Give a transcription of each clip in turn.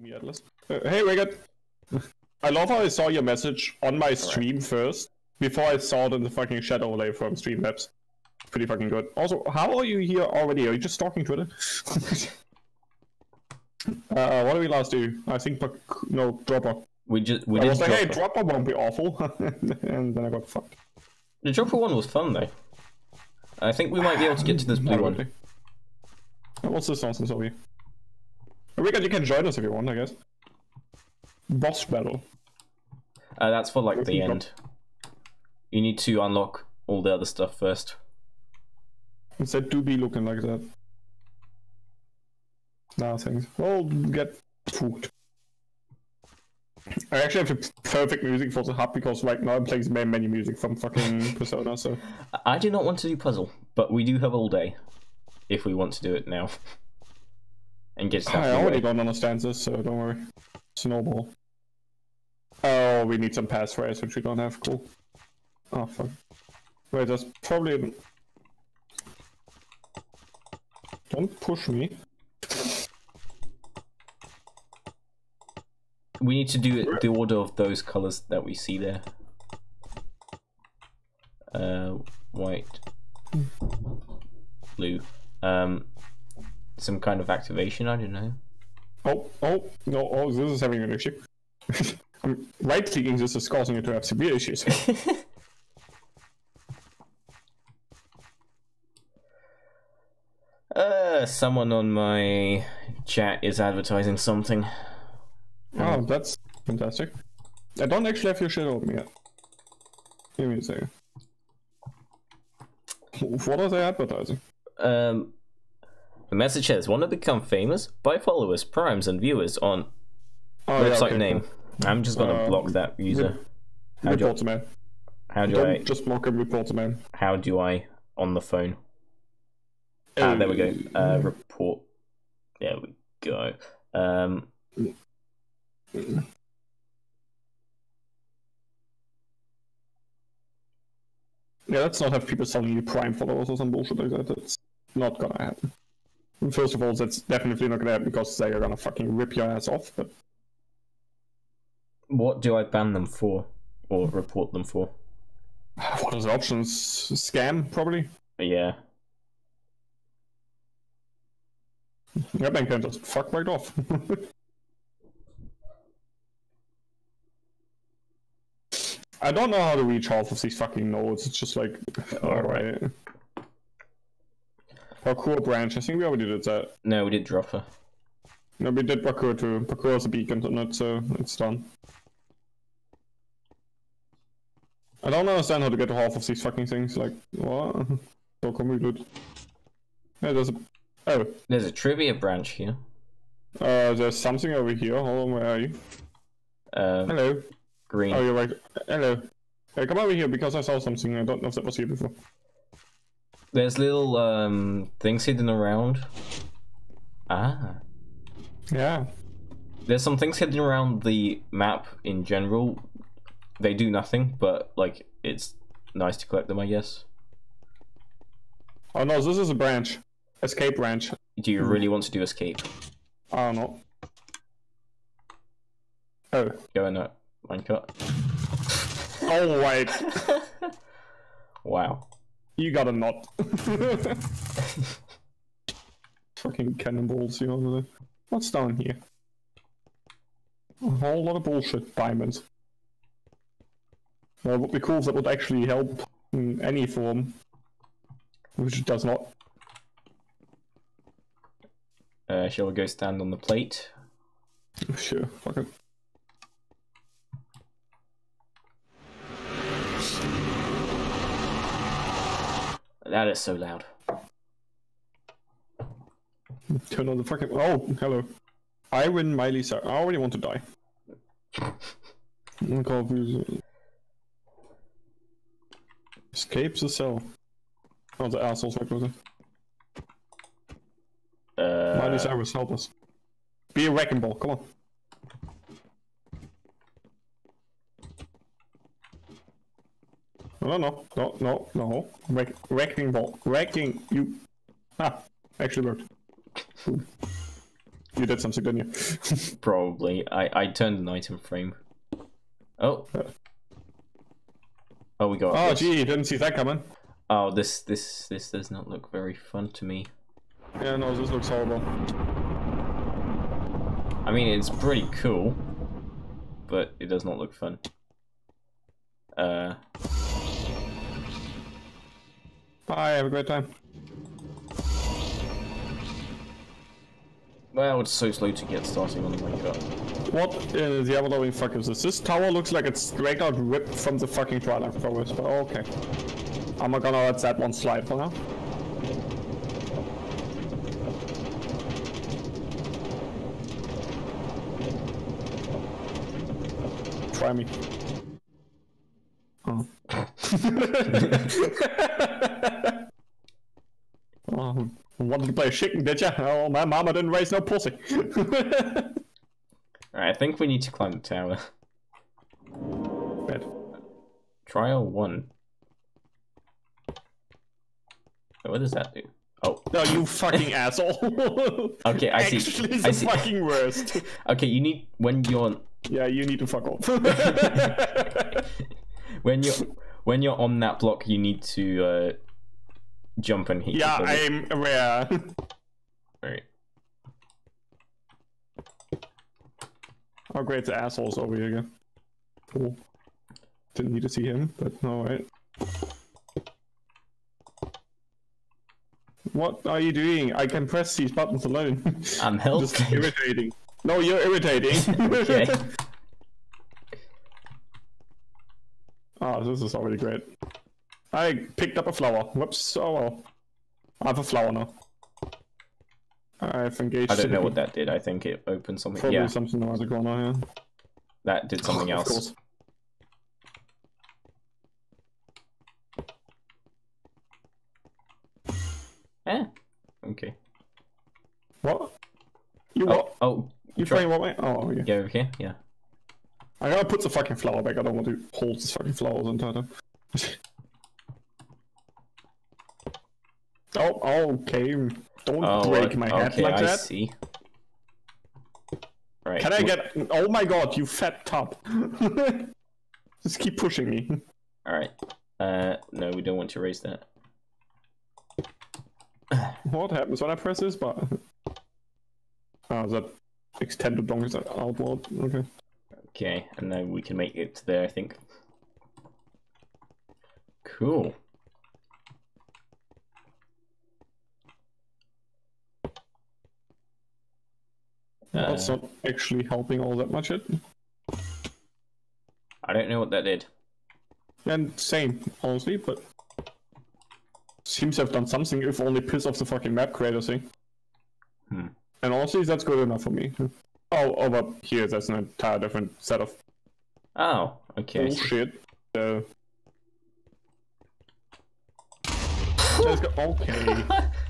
me Atlas. Uh, hey, Wicked. I love how I saw your message on my stream first before I saw it in the fucking shadow overlay from Streamlabs. Pretty fucking good. Also, how are you here already? Are you just stalking Twitter? uh, what did we last do? I think no Dropper. We just we I was like, hey, Dropper. Won't be awful, and then I got fucked. The Dropper one was fun though. I think we might be able to get to this blue one. Uh, What's this nonsense over here? Wicked, you can join us if you want, I guess. Boss battle. Uh, that's for like the Drop- end. You need to unlock all the other stuff first. Instead, do be looking like that. Nah, thanks. We'll get food. I actually have the perfect music for the hub because right now I'm playing the main menu music from fucking Persona, so. I do not want to do puzzle, but we do have all day if we want to do it now. And get stuff. I out of the already way. don't understand this, so don't worry. Snowball. Oh, we need some passphrase, which we don't have. Cool. Oh, fuck. Wait, there's probably. Don't push me. We need to do it the order of those colors that we see there. Uh, white, blue. Um, some kind of activation. I don't know. Oh, oh, no, oh, this is having an issue. Right clicking this is causing it to have severe issues. Uh, someone on my chat is advertising something. oh, that's fantastic. I don't actually have your shit open yet. Give me a second. What are they advertising? Um, the message says, "Want to become famous? Buy followers, primes, and viewers on Oh, yeah, website okay, name." I'm just gonna Uh, block that user. How do, Report the man. how do Don't I? just block him, report man. How do I on the phone? Ah, there we go. Uh, report. There we go. Um, Yeah, let's not have people selling you Prime followers or some bullshit like that. That's not gonna happen. First of all, that's definitely not gonna happen because they are gonna fucking rip your ass off. But what do I ban them for, or report them for? what are the options? Scam, probably. Yeah. Yeah, then can just fuck right off. I don't know how to reach half of these fucking nodes. It's just like, oh. alright. Parkour branch. I think we already did that. No, we did Dropper. No, we did parkour too. Parkour is a beacon on it, so it's done. I don't understand how to get to half of these fucking things. Like, what? So convoluted. Yeah, there's a. Oh, There's a trivia branch here. uh, there's something over here. Hold on, where are you? Um, Hello. green. Oh, you're right. Hello. Hey, come over here because I saw something. I don't know if that was here before. There's little um things hidden around. Ah. Yeah. There's some things hidden around the map in general. They do nothing, but like it's nice to collect them, I guess. Oh no, this is a branch. Escape branch. Do you really want to do escape? I don't know. Oh. Go in a minecart. Oh, wait. Wow. You got a knot. Fucking cannonballs, you know. What's down here? A whole lot of bullshit. Diamonds. Well, it would be cool if that would actually help in any form. Which it does not. Uh, shall we go stand on the plate? Sure, fuck it. That is so loud. Turn on the fucking. Oh, hello. I win Miley Cyrus. I already want to die. Oh. Escape the cell. Oh, the assholes right with it. Miley Uh, Cyrus, help us. Be a wrecking ball, come on. No, no, no, no, no. Wreck, wrecking ball. Wrecking you. Ah, actually worked. You did something, didn't you? Probably. I I turned an item frame. Oh. Oh, we got. oh, this. gee, didn't see that coming. Oh, this this this does not look very fun to me. Yeah, no, this looks horrible. I mean, it's pretty cool, but it does not look fun. Uh, Bye, have a great time. well, it's so slow to get starting on my god. What in the ever loving fuck is this? This tower looks like it's straight out ripped from the fucking Twilight Forest, but okay. I'm not gonna let that one slide for now. Try me. Oh. oh. Wanted to play chicken, did ya? Oh, my mama didn't raise no pussy. Alright, I think we need to climb the tower. Bad. Trial one. What does that do? Oh, No, you fucking asshole. okay, I see. Actually, I the see. fucking worst. Okay, you need when you're yeah, you need to fuck off. when you're when you're on that block, you need to uh, jump and hit. yeah, the I'm aware. Right. Oh, great, the asshole's over here again. Cool. Didn't need to see him, but alright. What are you doing? I can press these buttons alone. I'm Just helping. irritating. No, you're irritating. okay. Oh, this is already great. I picked up a flower. Whoops. Oh well. I have a flower now. I've engaged. I don't know what that did. I think it opened something. Probably yeah, something around the corner, yeah. that did something Of else. course. Eh. Okay. What? You Oh, what? oh, You try- playing what way? Oh, yeah. go over here. Yeah. I gotta put the fucking flower back. I don't want to hold this fucking flowers entire time. oh, okay. Don't Oh, break my head okay, like I that. see. Right. Can I get? Oh my god, you fat top! Just keep pushing me. All right. Uh, no, we don't want to raise that. What happens when I press this button? Oh, that extended dong? Is outward? Okay. Okay, and then we can make it to there. I think. Cool. Uh, That's not actually helping all that much yet. I don't know what that did. And same, honestly, but seems to have done something if only piss off the fucking map creator thing. Hmm. And honestly, that's good enough for me. Oh, over here, that's an entire different set of Oh, okay. See. bullshit. Uh, okay.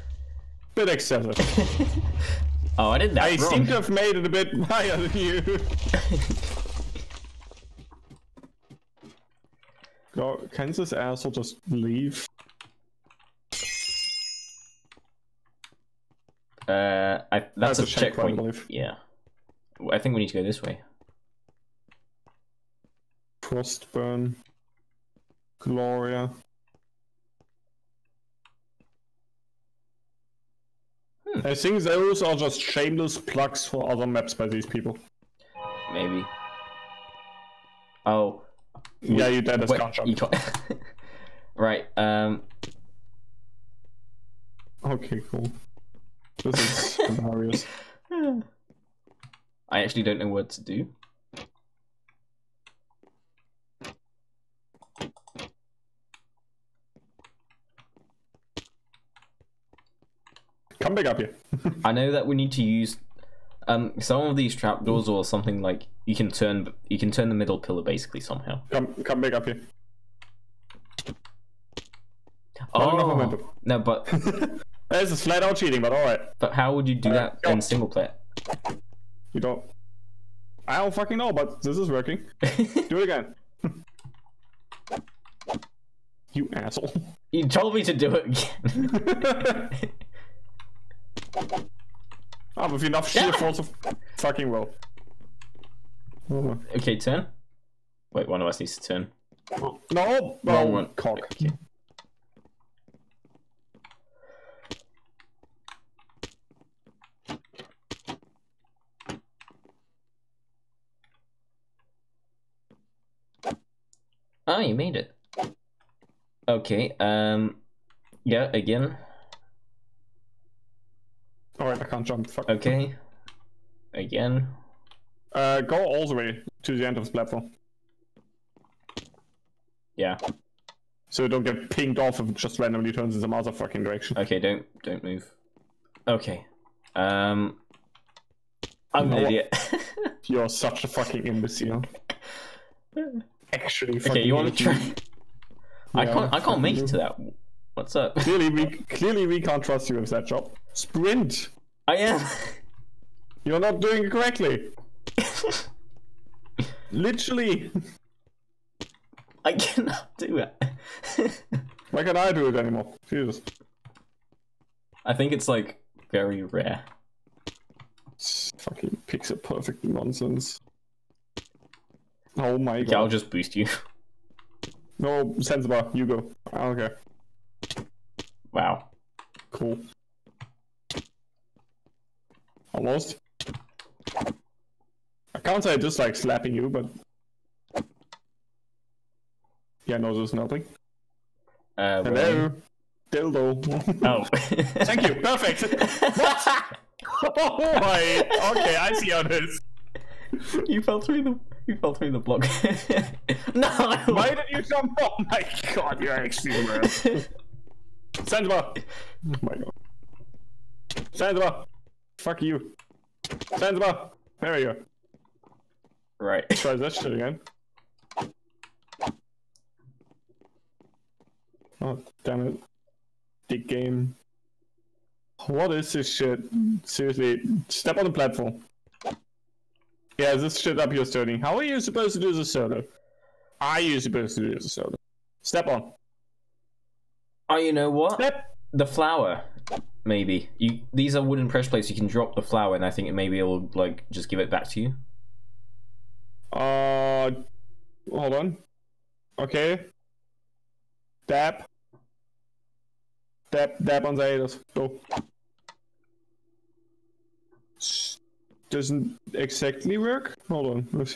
Bit excessive. oh, I did that I wrong. seem to have made it a bit higher than you. Go, can this asshole just leave? Uh, I, that's, That's a, a checkpoint, I checkpoint. Yeah. I think we need to go this way. Frostburn. Gloria. Hmm. I think those are just shameless plugs for other maps by these people. Maybe. Oh. Yeah, you dead as wait, you right. Um. Okay, cool. This is hilarious. I actually don't know what to do. Come back up here. I know that we need to use um some of these trapdoors or something like you can turn you can turn the middle pillar basically somehow. Come, come back up here. Oh momentum. no, but This is flat out cheating, but alright. but how would you do that go. in single player? You don't. I don't fucking know, but this is working. Do it again. you asshole. you told me to do it again. I have enough sheer Yeah. force of fucking will. Oh, Okay, turn. Wait, one of us needs to turn. No, Wrong oh, one. cock. Okay. Oh, you made it. Okay, um, yeah, again. Alright, I can't jump. Fuck. Okay. Again. Uh, go all the way to the end of the platform. Yeah. So don't get pinged off if it just randomly turns in some other fucking direction. Okay, don't don't move. Okay. Um I'm an idiot. You're such a fucking imbecile. Actually, okay, you want to try? I Yeah, can't I can't make it to that. What's up? Clearly, we clearly we can't trust you with that job. Sprint. I am. You're not doing it correctly. Literally. I cannot do it. Why can't I do it anymore? Jesus. I think it's like very rare. It's fucking pixel perfect nonsense. Oh my Okay, I'll just boost you. No, Sensibar, you go. Okay, Wow. cool. Almost. I can't say I dislike slapping you, but. Yeah, no, there's nothing. Uh, Hello. Dildo. Oh. Thank you. Perfect. what? oh my. Okay, I see how it is. you fell through the you fell through the block. no. Why did you jump? Oh my god, you're actually. Sandra! Oh my god. Sandra! Fuck you. Sandra! There you go. right. Try that shit again. Oh, damn it. Dick game. What is this shit? Seriously, step on the platform. Yeah, this shit up here is turning. How are you supposed to do this solo? Are you supposed to do this solo? Step on. Oh, you know what? Step! The flower, maybe. You these are wooden pressure plates. You can drop the flower, and I think it maybe it'll like just give it back to you. Uh, hold on. Okay. Dab. Dab, dab on the haters. Go. Doesn't exactly work. Hold on.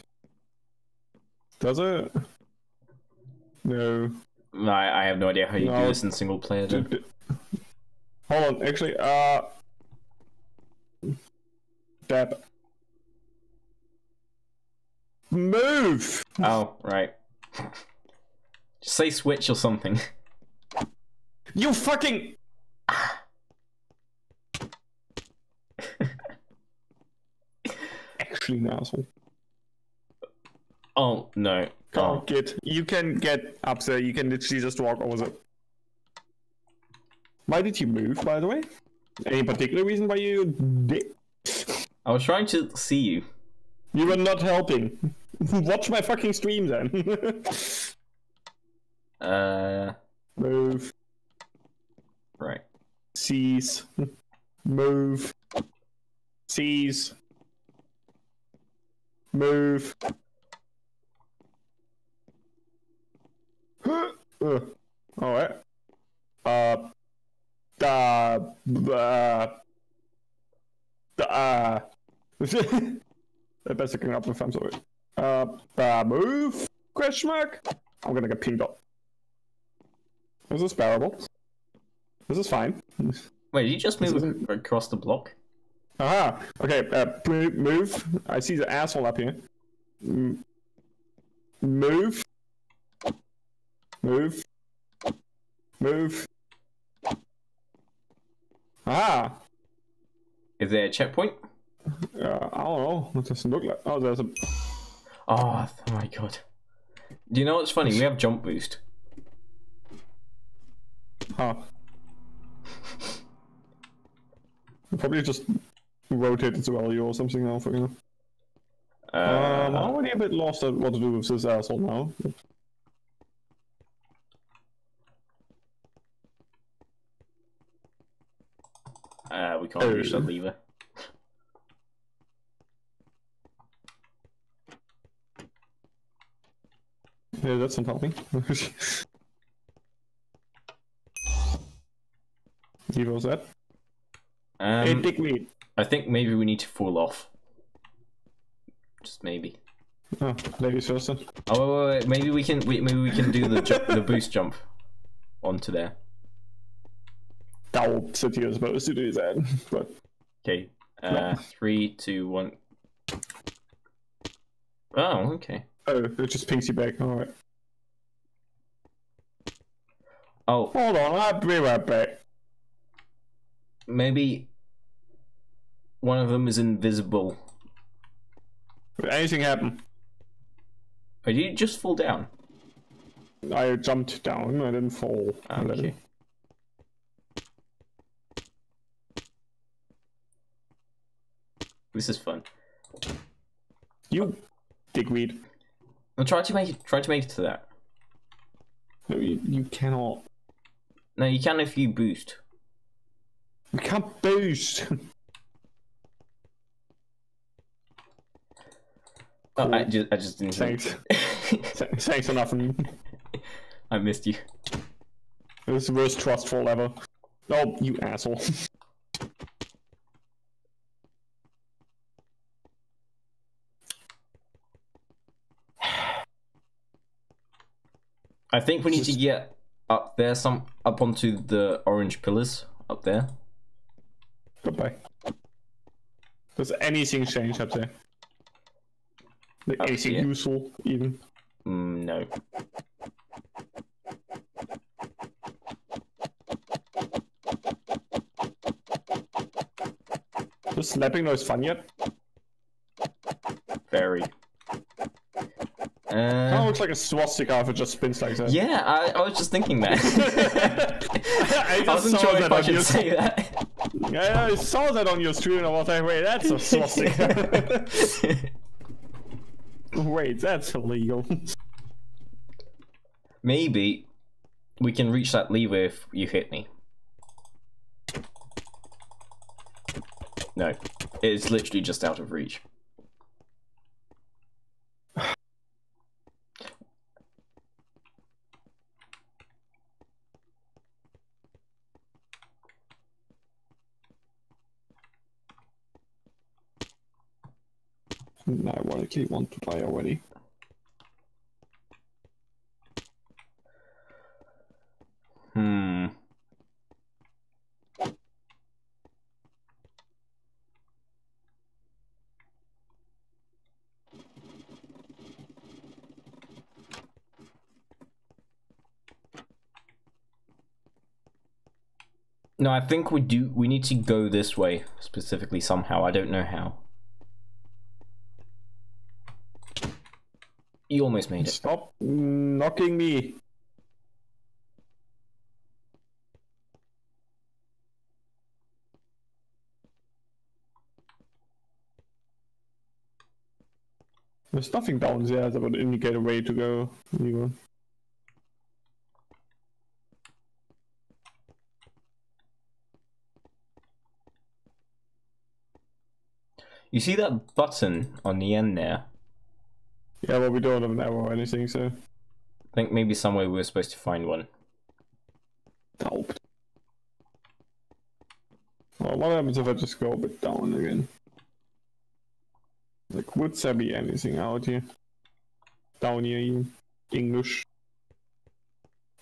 Does it? No. I, I have no idea how you No. do this in single player. D- d- Hold on. Actually, uh. Dab. Move! Oh, right. Just say switch or something. You fucking. Actually, an asshole. Oh no. Can't Oh. get. You can get up there. You can literally just walk over there. Why did you move, by the way? Any particular reason why you did? I was trying to see you. You were not helping. Watch my fucking stream then. Uh, move. right. Seize. Move. Seize. Move. uh, Alright. Uh. Da. Uh. Da. Best looking up if I'm sorry. Uh. Da. Move? Question mark? I'm gonna get pinged up. This is bearable. This is fine. Wait, you just move across the block? Aha. Okay. Uh, move. I see the asshole up here. M- move. Move. Move. Ah. Is there a checkpoint? Uh, I don't know. What does it look like? Oh, there's a. Oh, my god. Do you know what's funny? We have jump boost. Huh. Probably just rotated to value or something now. For you know. Uh, Um, I'm already a bit lost at what to do with this asshole now. can't oh. reach that lever. Yeah, that's not helping. Evil that. Um, hey, dickweed. I think maybe we need to fall off. Just maybe. Oh, maybe first. Oh, wait, wait, wait. maybe we can. Wait, maybe we can do the the boost jump onto there. That you're supposed to do that, but Okay. Uh, three, two, one. Oh, okay. oh, it just pings you back. All right. Oh, Hold on, I'll be right back. maybe one of them is invisible. Did anything happen? Or did you just fall down? I jumped down. I didn't fall. Let Okay. This is fun. You dickweed. I'll try to make it. Try to make it to that. No, you, you cannot. No, you can if you boost. We can't boost. Oh, I just, I just didn't. Thanks. Thanks for nothing. I missed you. This was the worst trustful ever. Oh, you asshole. I think we need to get up there, some up onto the orange pillars up there. Goodbye. Does anything change up there? Like Up anything here? useful, even? Mm, no. Does slapping noise fun yet? Very. Uh, looks like a swastika if it just spins like that. yeah, I, I was just thinking that. I I wasn't sure that if I should your say that. Yeah, I saw that on your screen. I was like, wait, that's a swastika. wait, that's illegal. Maybe we can reach that lever if you hit me. No, it's literally just out of reach. I want to die already. Hmm. No, I think we do. We need to go this way specifically somehow. I don't know how. You almost made it. Stop knocking me. There's nothing down there that would indicate a way to go. Even. You see that button on the end there? Yeah, well, we don't have an arrow or anything, so. I think maybe somewhere we were supposed to find one. Doubt. Well, what happens if I just go a bit down again? Like, would there be anything out here? Down here. English.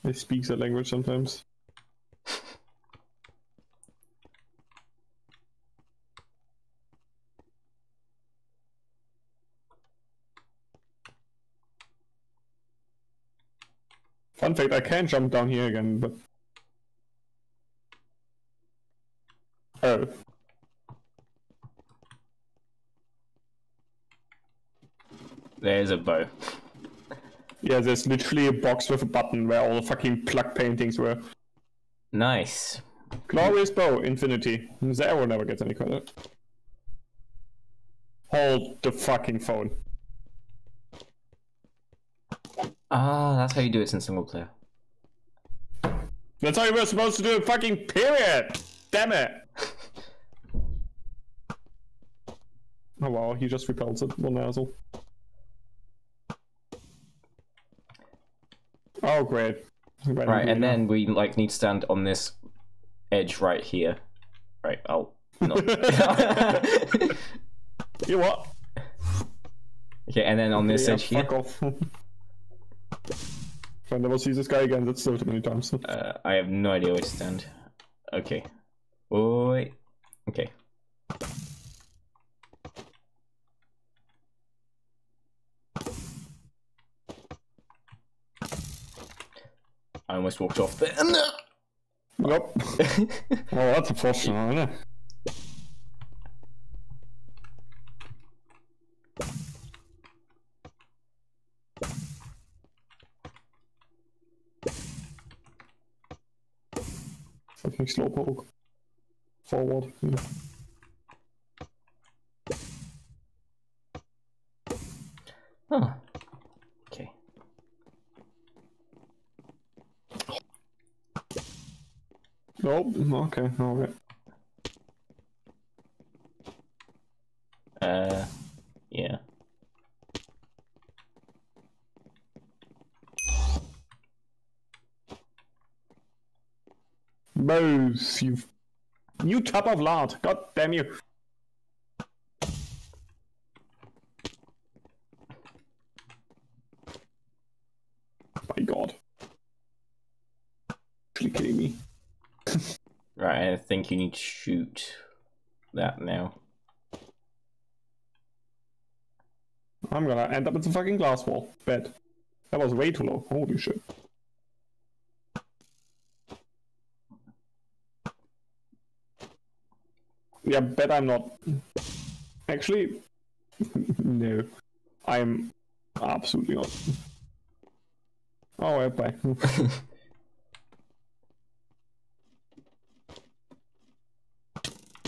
I speak that language sometimes. Fun fact, I can jump down here again, but... Oh. There's a bow. Yeah, there's literally a box with a button where all the fucking plug paintings were. Nice. Glorious bow, infinity. The arrow never gets any credit. Hold the fucking phone. Ah, that's how you do it in single player. That's how you were supposed to do it, fucking period! Damn it! Oh wow, he just repels it, one asshole. Oh, great. Great, Right, and now. then we like need to stand on this edge right here. Right, I'll not. You what? okay, and then on this Yeah, edge here. I never see this guy again. That's so many times. Uh, I have no idea where to stand. Okay. Oh, wait. Okay. I almost walked off there. Yep. Oh, that's unfortunate, isn't it? Fucking slowpoke. Forward. Yeah. oh. Okay. Nope. Okay. Okay. Uh, yeah. Both you. You top of lard. God damn you. My God. Actually kidding me. Right, I think you need to shoot that now. I'm gonna end up with the fucking glass wall. Bet. That was way too low. Holy shit. Yeah, bet I'm not. Actually, no. I'm absolutely not. Oh, well, bye.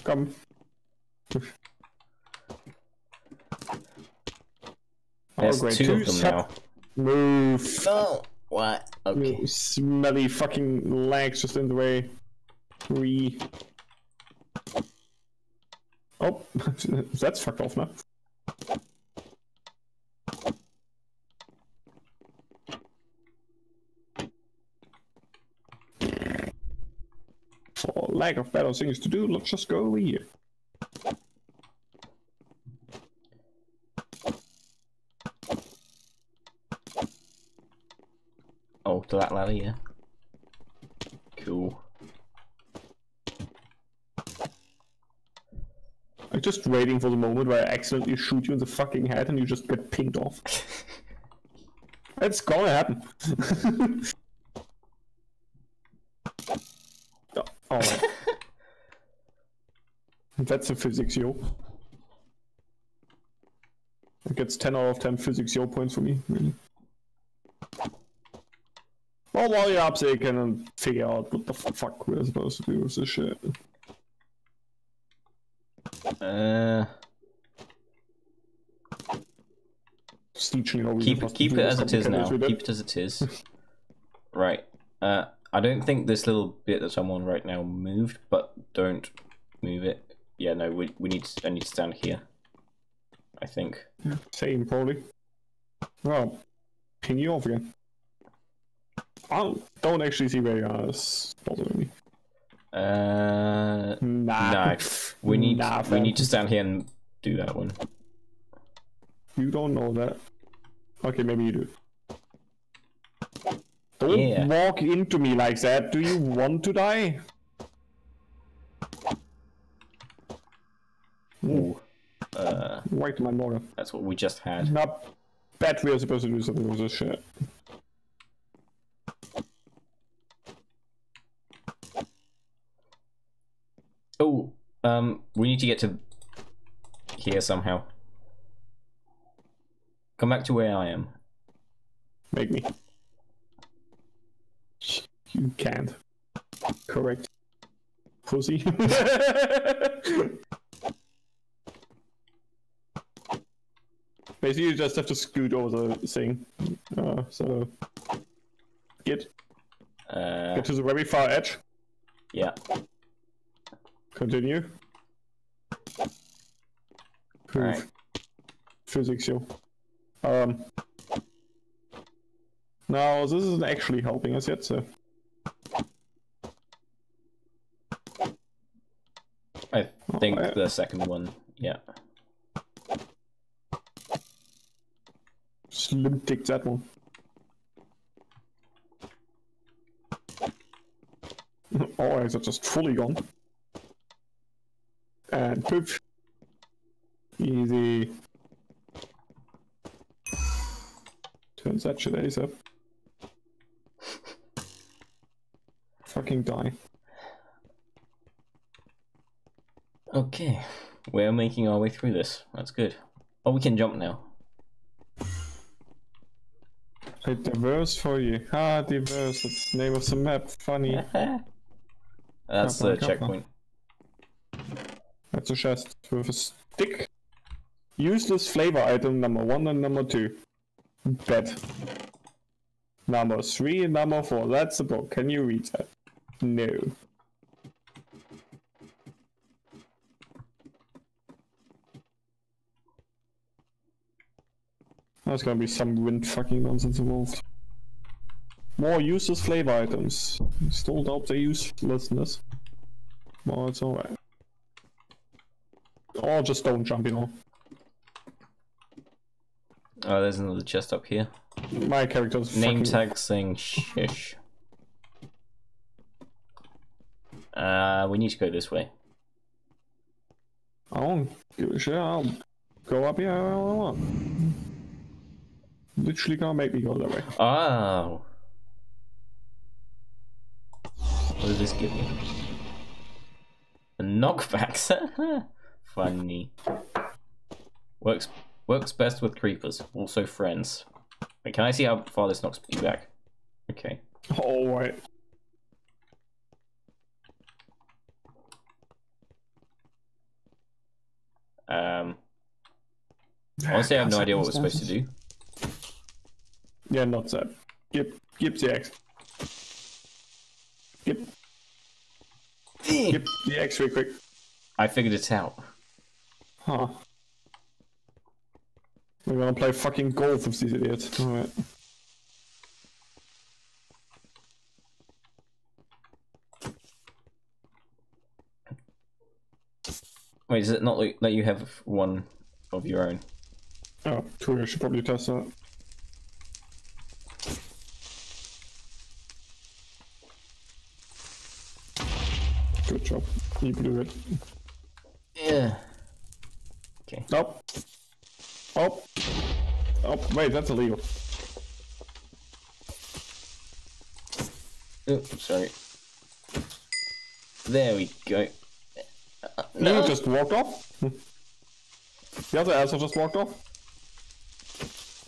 Come. Oh, There's great. two, Two of them now. Move. No. What? Okay. Smelly fucking legs just in the way. Three. Oh, that's fucked off now. For lack of better things to do, let's just go over here. Oh, to that ladder, yeah. Cool. I'm just waiting for the moment where I accidentally shoot you in the fucking head and you just get pinged off. It's gonna happen. oh. That's a physics yo. It gets 10 out of 10 physics yo points for me, really. Well, while you're up there, you can figure out what the fuck we're supposed to do with this shit. Uh, Just literally no reason keep it, keep it as it is now. Keep it as it is. right. Uh, I don't think this little bit that I'm on right now moved, but don't move it. Yeah, no, we we need to, I need to stand here. I think. Same, probably. Well, ping you off again. I don't actually see where you are. It's bothering me. Uh, Nah. no, we need Nah, we need to stand here and do that one. You don't know that. Okay, maybe you do. Don't Yeah. walk into me like that. Do you want to die? Ooh. Uh, Wait, my lord. that's what we just had. Not bet we are supposed to do something with this shit. Oh, um, we need to get to here somehow. Come back to where I am. Make me. You can't. Correct. Pussy. Basically, you just have to scoot over the thing. Uh, so. Get. Uh, Get to the very far edge. yeah. Continue. Proof. Alright. Physics, yo. Um. No, this isn't actually helping us yet, so. I think yeah. the second one, yeah. Slim tick that one. oh, is it just fully gone? And poof. Easy. Turns that shit up. Fucking die. Okay, we're making our way through this. That's good. Oh, we can jump now. I diverse for you. Ah, diverse. It's the name of the map. Funny. That's the checkpoint. That's chest with a stick. Useless flavor item number one and number two. Bet. Number three and number four. That's the book. Can you read that? No. There's gonna be some wind fucking nonsense involved. More useless flavor items. Still doubt their uselessness. Well, it's alright. Or just don't jump, you know. Oh, there's another chest up here. My character's Name tag saying shish. Uh, we need to go this way. I don't give a shit. I'll go up here all I want. Literally can't make me go that way. Oh. What does this give me? A knockback. Funny. Works works best with creepers. Also friends. Wait, can I see how far this knocks me back? Okay. Alright. Um. Honestly, I have no idea what we're supposed to do. Yeah, not that. Give, give the X. Give, give the X real quick. I figured it out. Huh. We're gonna play fucking golf with these idiots. Alright. Wait, does it not let you have one of your own? Oh, cool. I should probably test that. Good job. You blew it. Nope. Oh. Oh, wait, that's illegal. Oh, sorry. There we go. Uh, No. no. You just walked off? the other asshole just walked off?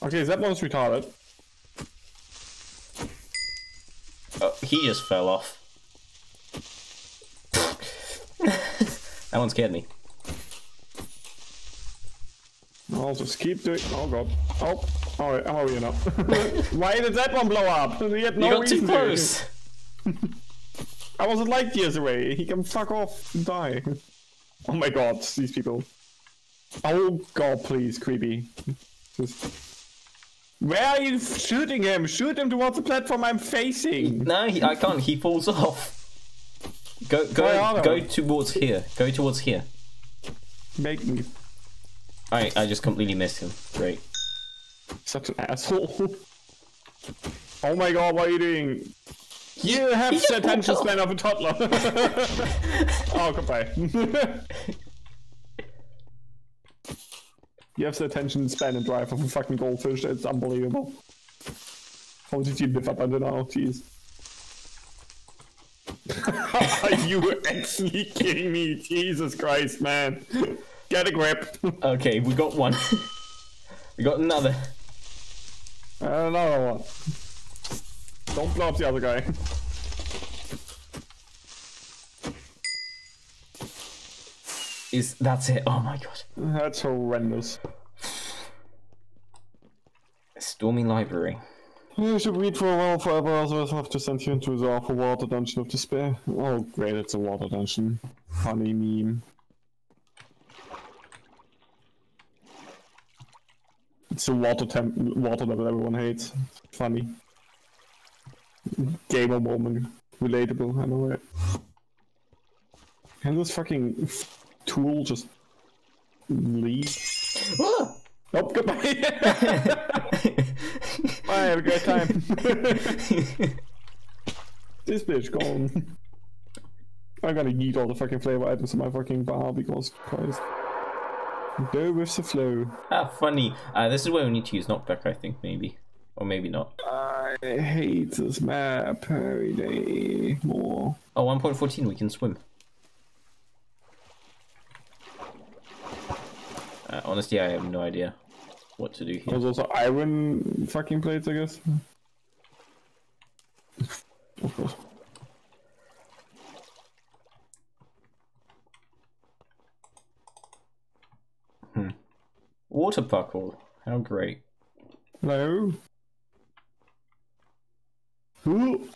Okay, is that one's retarded. Oh, he just fell off. that one scared me. I'll just keep doing. Oh god. Oh. How are you now? Why did that one blow up? He had no you got reason to. close. I wasn't light years away. He can fuck off and die. Oh my god, these people. Oh god, please, creepy. Just... Where are you shooting him? Shoot him towards the platform I'm facing. No, he, I can't. He falls off. Go, go, go towards here. Go towards here. Make me I, I just completely missed him. Great. such an asshole. Oh my god, what are you doing? You have the attention span of a toddler. oh, goodbay. you have the attention span and drive of a fucking goldfish. It's unbelievable. How did you live up until now? Jeez. Are you actually kidding me? Jesus Christ, man. Get a grip. Okay, we got one. we got another. Another one. Don't blow up the other guy. Is that's it? Oh my god. That's horrendous. Stormy Library. You should read for a while forever, otherwise I'll have to send you into the awful water dungeon of despair. Oh great, it's a water dungeon. Funny meme. It's a water temp water level everyone hates. Funny. gamer moment. Relatable, I know it. Can this fucking tool just leave? Oh, goodbye! Bye, have a great time. this bitch gone. I'm gonna eat all the fucking flavor items in my fucking bar because Christ. Go with the flow. ah, funny. Uh, this is where we need to use knockback, I think, maybe. Or maybe not. I hate this map every day more. Oh, 1.14, we can swim. Uh, honestly, I have no idea what to do here. There's also iron fucking plates, I guess. Of course. Water parkour. How great. Hello? Ooh.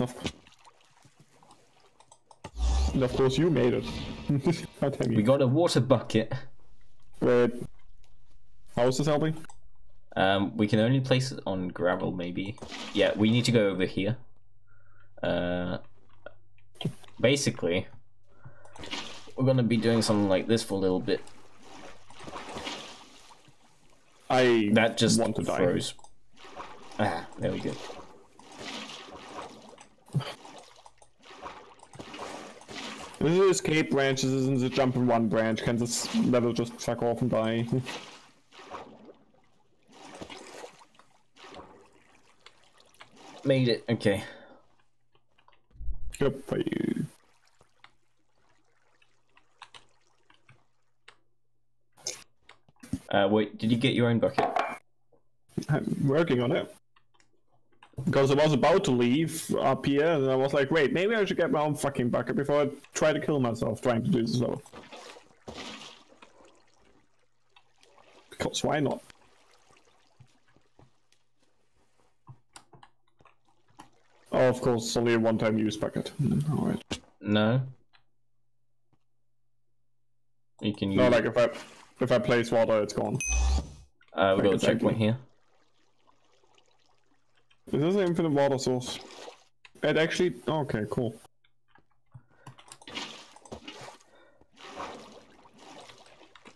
Of, and of course you made it. How damn We got a water bucket. Wait. How is this helping? Um, we can only place it on gravel, maybe. Yeah, we need to go over here. Uh, basically, we're gonna be doing something like this for a little bit. I That just want to die. froze. Ah, there we go. This is escape branches, this isn't a jump and run branch. Can this level just fuck off and die? Made it. Okay. Good for you. Uh, wait, did you get your own bucket? I'm working on it. Because I was about to leave up here, and I was like, wait, maybe I should get my own fucking bucket before I try to kill myself trying to do this level. Because why not? Oh, of course, only a one-time use bucket. Mm, Alright. No. You can use. No, like if I if I place water, it's gone. uh, we got a checkpoint here. Is this is an infinite water source? It actually. Okay, cool.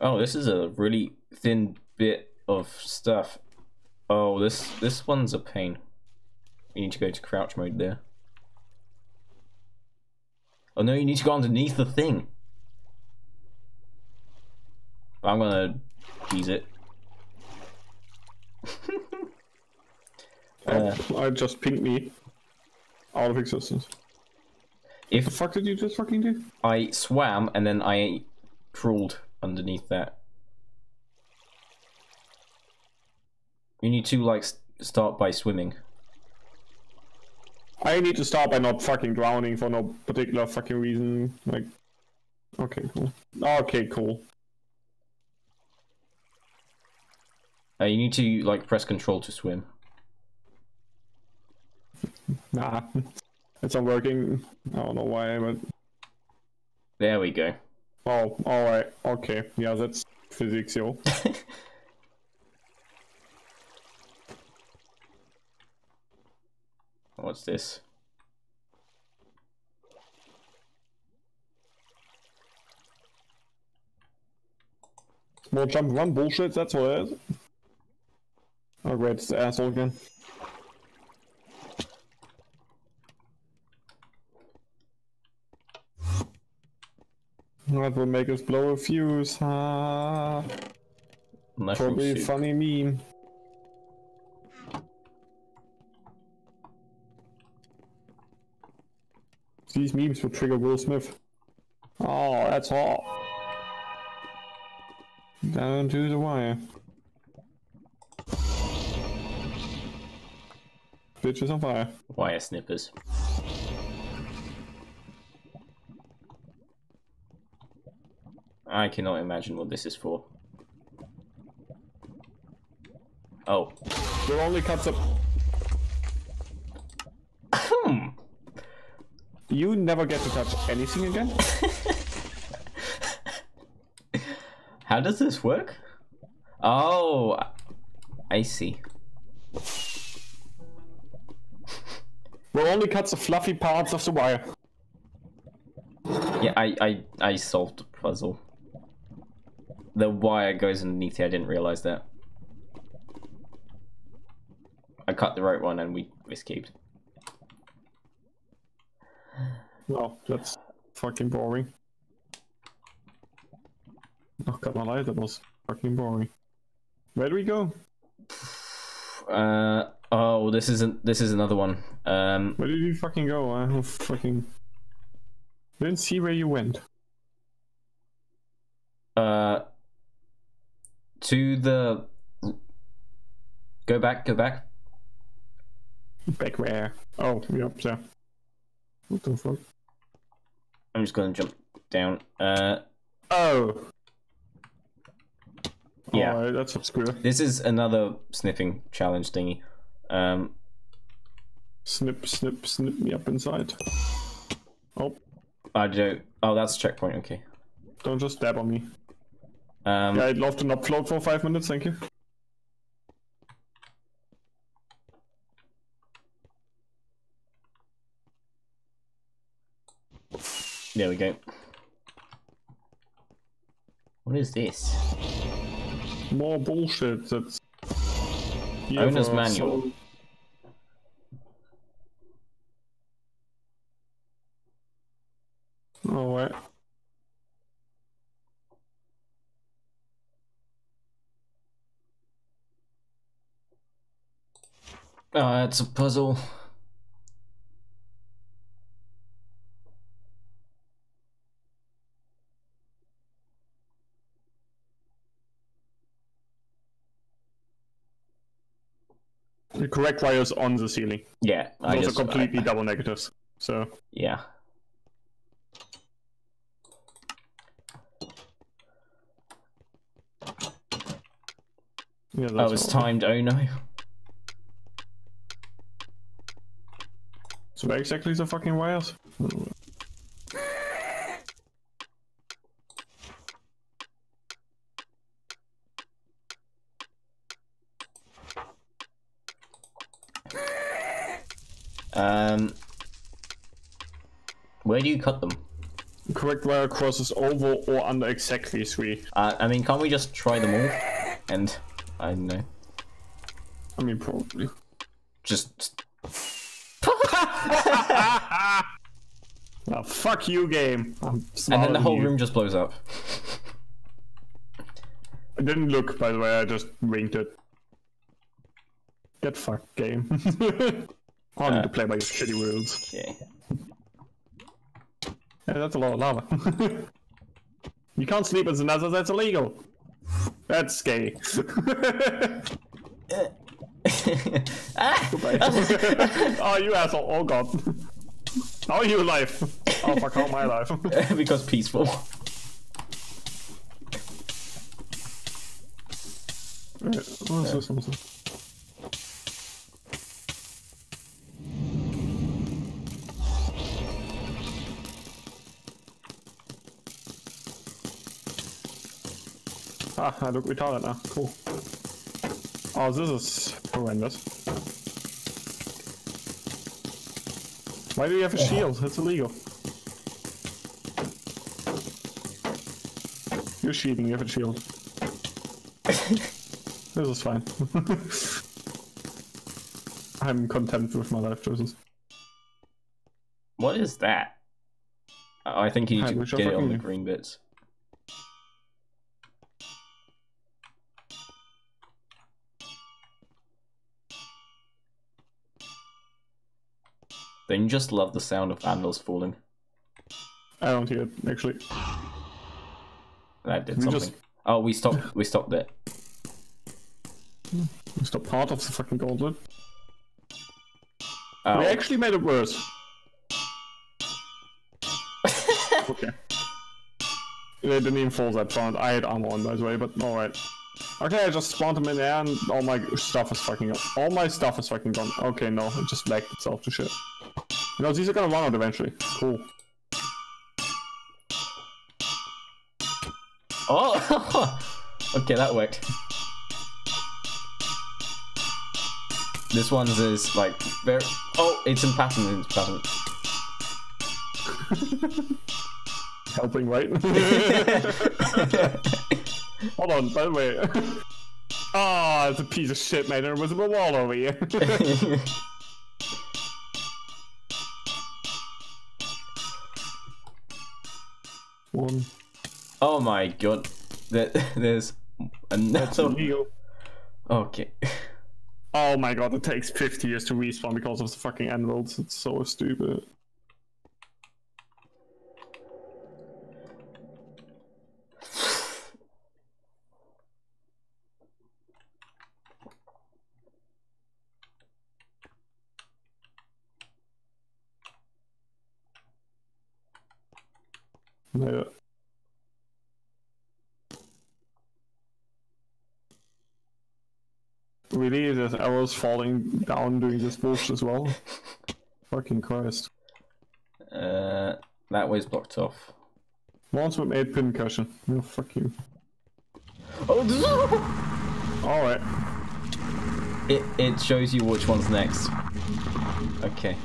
Oh, this is a really thin bit of stuff. Oh, this this one's a pain. You need to go to crouch mode there. Oh no, you need to go underneath the thing. I'm gonna cheese it. Uh, I just pinged me out of existence. If The fuck did you just fucking do? I swam and then I crawled underneath that. You need to like start by swimming. I need to start by not fucking drowning for no particular fucking reason. Like, okay, cool. Okay, cool. Uh, you need to like press control to swim. Nah, it's not working. I don't know why, but There we go. oh, all right, okay, yeah, that's physics, yo. What's this? More jump run bullshit. That's what it is. Oh great, it's the asshole again. That will make us blow a fuse. Mushroom probably a soup. funny meme. These memes will trigger Will Smith. Oh, that's hot. Down to the wire. Bitch is on fire. Wire snippers. I cannot imagine what this is for. Oh. There only cuts up. Hmm. You never get to touch anything again? How does this work? Oh, I see. Only cut the fluffy parts of the wire. Yeah, I, I, I solved the puzzle. The wire goes underneath here, I didn't realize that. I cut the right one and we escaped. No, that's fucking boring. Oh god, my life, that was fucking boring. Where do we go? Uh oh, this isn't. This is another one. Um, Where did you fucking go? I have fucking didn't see where you went. uh, to the. Go back. Go back. Back where? Oh, yep, there. What the fuck? I'm just gonna jump down. Uh, Oh. Yeah. Oh, that's obscure. this is another sniffing challenge thingy. Um, Snip, snip, snip me up inside. Oh, I don't. Oh, that's checkpoint. Okay. don't just stab on me. Um, Yeah, I'd love to not float for five minutes, thank you. there we go. What is this? More bullshit that's. Here Owner's for manual. so- Oh, wait. Oh, it's a puzzle. Correct wires on the ceiling. Yeah, I Those just are completely I- double negatives. So, yeah. yeah, oh, that's Oh, it's timed. Oh no. So, where exactly is the fucking wires? Um, where do you cut them? Correct wire crosses over or under exactly three. Uh, I mean, can't we just try them all? And I don't know, I mean, probably. just Ah, fuck you, game. I'm and then the whole you. room just blows up. I didn't look, by the way. I just winked it. Get fucked, game. I need Uh. to play by your shitty rules. Okay. Yeah, that's a lot of lava. you can't sleep in the nether. That's illegal. That's gay. ah! oh, you asshole! Oh god. How are you alive? Oh fuck! How am I alive? because peaceful. Right, what is this? What is this? Ah, I look retarded now. Cool. Oh, this is horrendous. Why do you have a shield? It's illegal. You're cheating, you have a shield. this is fine. I'm content with my life choices. What is that? I I think you need to get it on the green bits. Don't you just love the sound of anvils falling? I don't hear it, actually. That did We something. just- Oh, we stopped. We stopped it. It's not part of the fucking gauntlet. Oh. We actually made it worse. okay. They didn't even fall that far. I had armor on, by the way, but alright. Okay, I just spawned him in there and all my stuff is fucking up. All my stuff is fucking gone. Okay, no, it just lagged itself to shit. You know, these are gonna run out eventually. Cool. Oh! okay, that worked. This one's is like very. Oh, it's in pattern. It's pattern. Helping, right? Hold on, by the way. Ah, oh, it's a piece of shit, man. There was a wall over here. One. Oh my god. There, there's another. Okay. Oh my god, it takes 50 years to respawn because of the fucking emeralds. It's so stupid. Yeah. Really? There's arrows falling down doing this bullshit as well? Fucking Christ. Uh, that way's blocked off. Once with 8 pin cushion. No, fuck you. Oh, Alright. It, it shows you which one's next. Okay.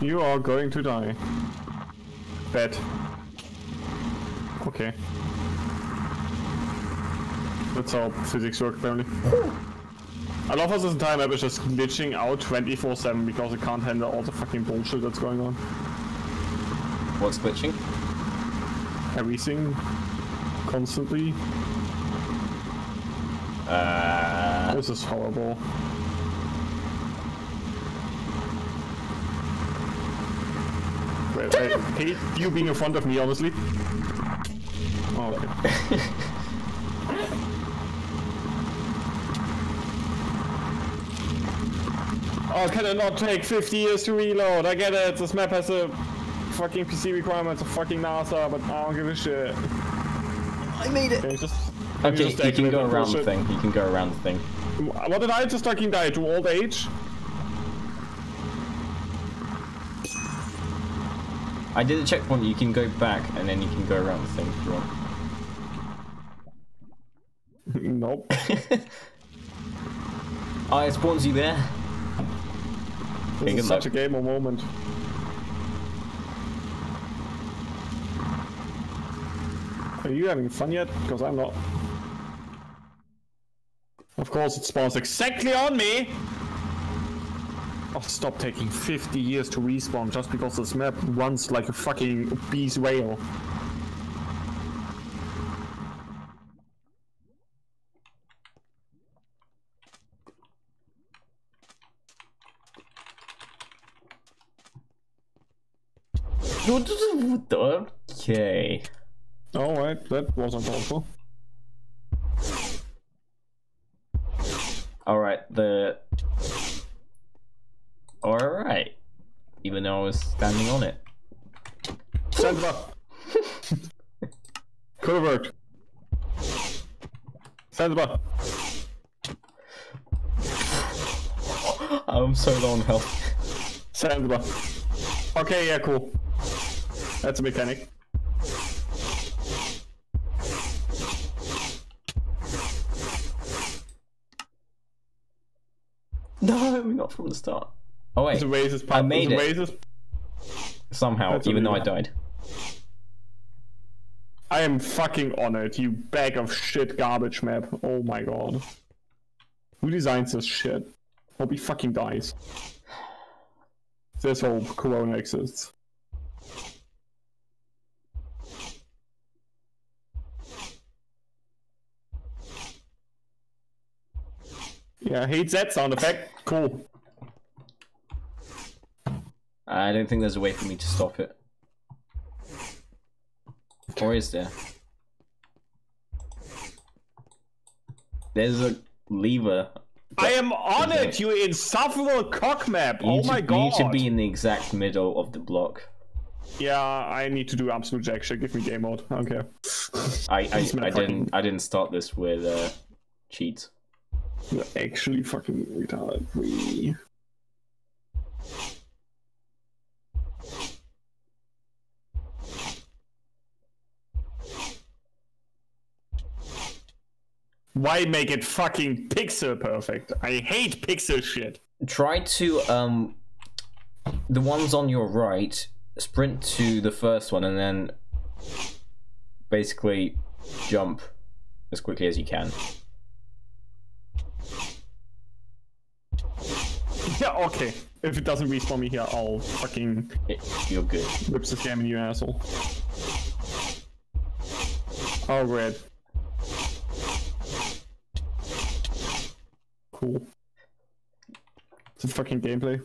You are going to die. Bet. Okay. That's how physics work apparently. I love how this entire map is just glitching out 24-7 because it can't handle all the fucking bullshit that's going on. What's glitching? Everything. Constantly. Uh, This is horrible. Wait, I hate you being in front of me, honestly. Oh, okay. Oh, can it not take 50 years to reload? I get it, this map has a fucking PC requirements of fucking NASA, but I don't give a shit. I made it. Can you just, Okay, just you can go around the thing. You can go around the thing. What did I just fucking die to? Old age? I did a checkpoint. You can go back and then you can go around the thing if you want. Nope. Oh, it spawns you there. This good is such luck. a gamer moment. Are you having fun yet? Because I'm not. Of course, it spawns exactly on me! Oh, stop taking 50 years to respawn just because this map runs like a fucking obese whale. Okay. Alright, that wasn't awful. Alright, the. Alright. Even though I was standing on it. Sandra! Could have worked. Sandra! I'm so low on health. Sandra. Okay, yeah, cool. That's a mechanic. No, not from the start. Oh wait, It's a raises I made it. Raises. somehow, That's even though I died. I am fucking honored, you bag of shit garbage map. Oh my god. Who designs this shit? Hope he fucking dies. This whole corona exists. Yeah, hate that sound effect. Cool. I don't think there's a way for me to stop it. Or is there? There's a lever. I am on Okay. it, you insufferable cock map. You Oh to- my You god. need to be in the exact middle of the block. Yeah, I need to do absolute jack shit. Give me game mode. I don't care. I I, I didn't I didn't start this with uh, cheats. Actually fucking retarded. We. Why make it fucking pixel perfect? I hate pixel shit. Try to um, the ones on your right. Sprint to the first one, and then basically jump as quickly as you can. Yeah, okay. If it doesn't respawn me here, I'll fucking you're good. this game in you asshole. Oh, red. Cool. It's a fucking gameplay.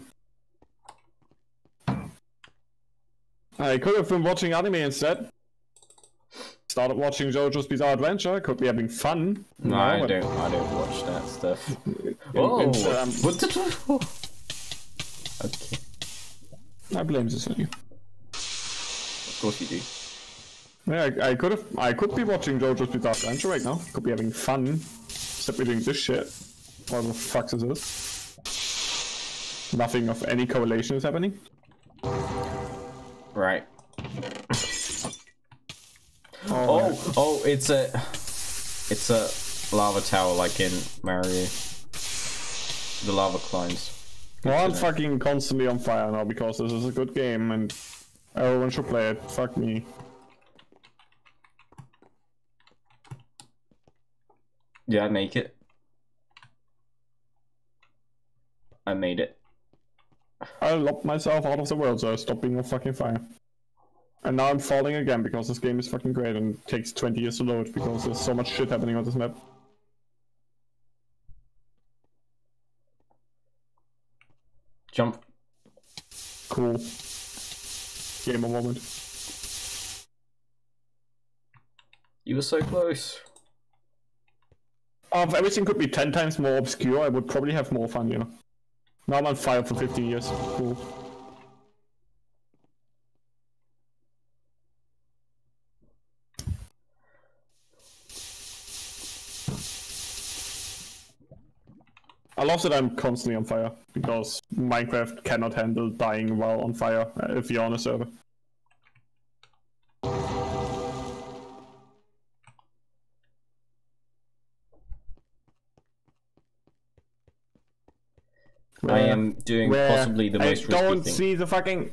I could have been watching anime instead. Started watching JoJo's Bizarre Adventure. Could be having fun. No, I don't. I don't watch that stuff. in- Oh, instead I'm- um, what? Okay, I blame this on you. of course you do. Yeah, I, I could have. I could be watching JoJo's Bizarre Adventure right now. Could be having fun. Except we're doing this shit. What the fuck is this? Nothing of any correlation is happening. Right. Oh, Oh, oh, it's a, it's a lava tower like in Mario. The lava climbs. well, I'm fucking constantly on fire now because this is a good game and everyone should play it. Fuck me. Yeah, I make it. I made it. I locked myself out of the world, so I stopped being on fucking fire. And now I'm falling again because this game is fucking great and takes 20 years to load because there's so much shit happening on this map. Jump. Cool. Gamer moment. You were so close. Uh, if everything could be 10 times more obscure, I would probably have more fun, you know. Now I'm on fire for 15 years. Cool. I love that I'm constantly on fire, because Minecraft cannot handle dying while on fire uh, if you're on a server. I am doing possibly the most I don't thing. see the fucking.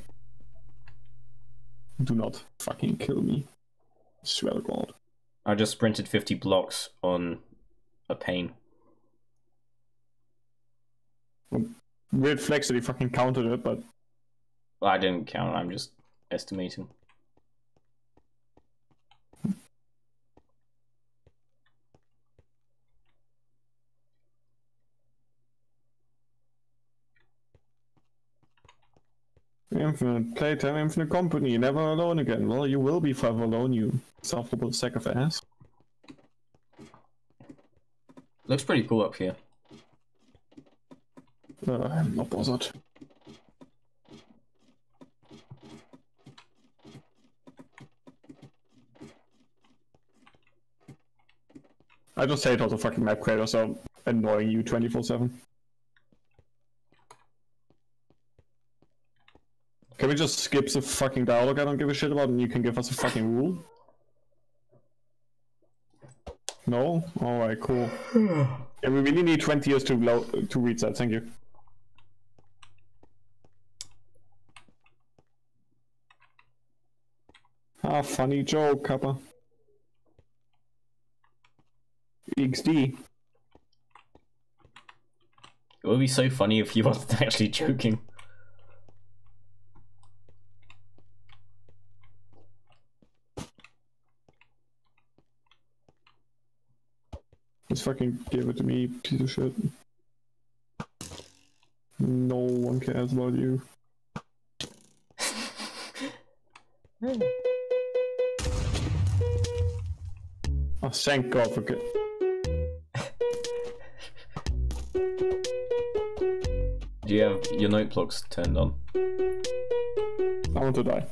Do not fucking kill me. Swear to God. I just sprinted 50 blocks on a pane. Weird flex that he fucking counted it, but Well, I didn't count. I'm just estimating. infinite playtime, infinite company, never alone again. Well, you will be forever alone, you insufferable sack of ass. Looks pretty cool up here. Uh, I'm not bothered. I just hate all the fucking map creators are annoying you 24 7. Can we just skip the fucking dialogue I don't give a shit about and you can give us a fucking rule? No? Alright, cool. Yeah, we really need 20 years to, lo- to read that, thank you. Funny joke, Kappa. XD. It would be so funny if you wasn't actually joking. Just fucking give it to me, piece of shit. No one cares about you. Thank God for good. Do you have your note blocks turned on? I want to die.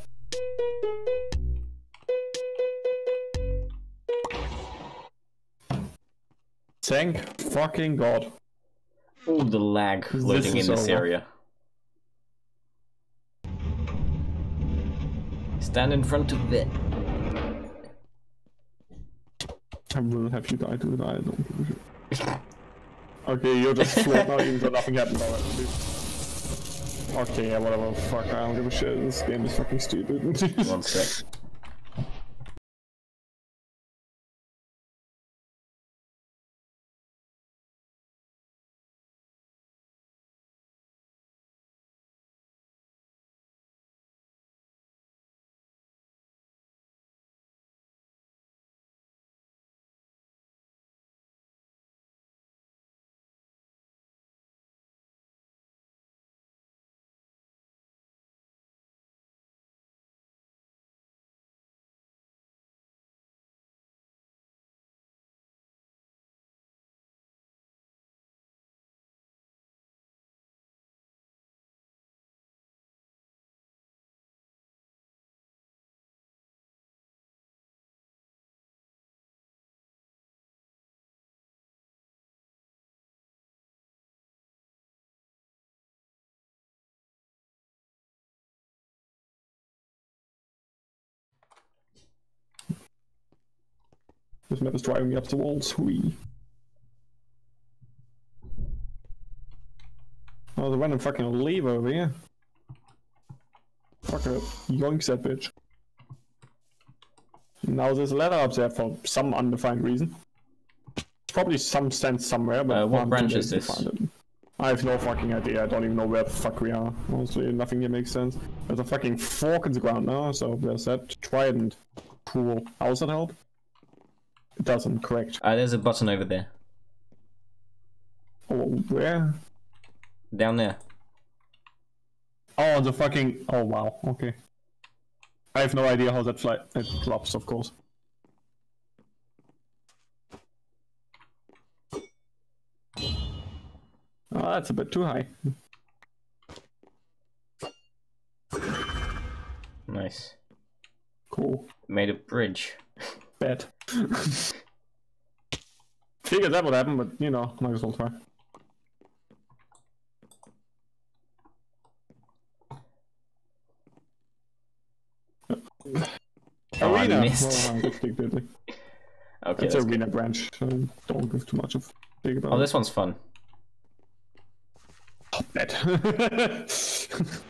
Thank fucking God. Oh, the lag This in this over. area. Stand in front of it. I will have you die, dude. I don't give a shit. Okay, you're just float now even though nothing happened already. Okay, yeah, whatever. Fuck, I don't give a shit. This game is fucking stupid. One sec. This map is driving me up the walls. Whee. Oh, the random fucking lever over here. Fuck it. Yoinks that bitch. Now there's a ladder up there for some undefined reason. Probably some sense somewhere, but Uh, what branch is this? I have no fucking idea. I don't even know where the fuck we are. Honestly, nothing here makes sense. There's a fucking fork in the ground now, so there's that. Trident. Cool. How does that help? It doesn't, correct. Uh, there's a button over there. Oh, where? Down there. Oh, the fucking. Oh, wow. Okay. I have no idea how that fly. It drops, of course. Oh, that's a bit too high. Nice. Cool. Made a bridge. Bad. Figured that would happen, but you know, might as well try. Oh, I arena. missed. I just clicked. Okay. It's that's arena branch. So don't give too much of big about Oh, this one's fun. Bad.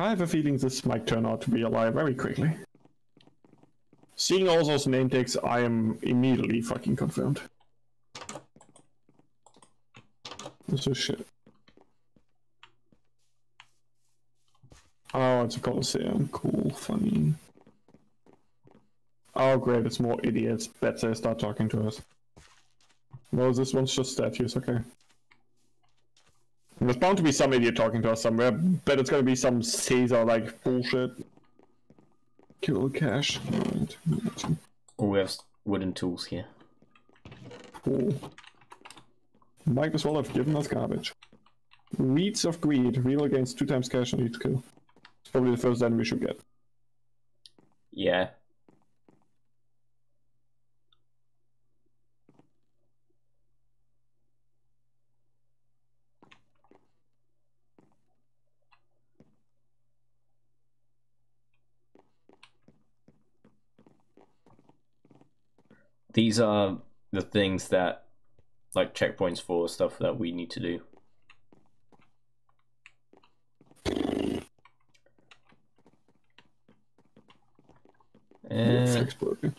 I have a feeling this might turn out to be a lie very quickly. Seeing all those name tags, I am immediately fucking confirmed. This is shit. Oh, it's a Colosseum. Cool, funny. Oh, great, it's more idiots. Better start talking to us. No, this one's just statues, okay. There's bound to be some idiot talking to us somewhere, but it's gonna be some Caesar like bullshit. Kill cash. Right. Oh, we have wooden tools here. Cool. Might as well have given us garbage. Weeds of Greed. Real against two times cash on each kill. It's probably the first item we should get. Yeah. These are the things that, like checkpoints for stuff that we need to do. Uh, broken.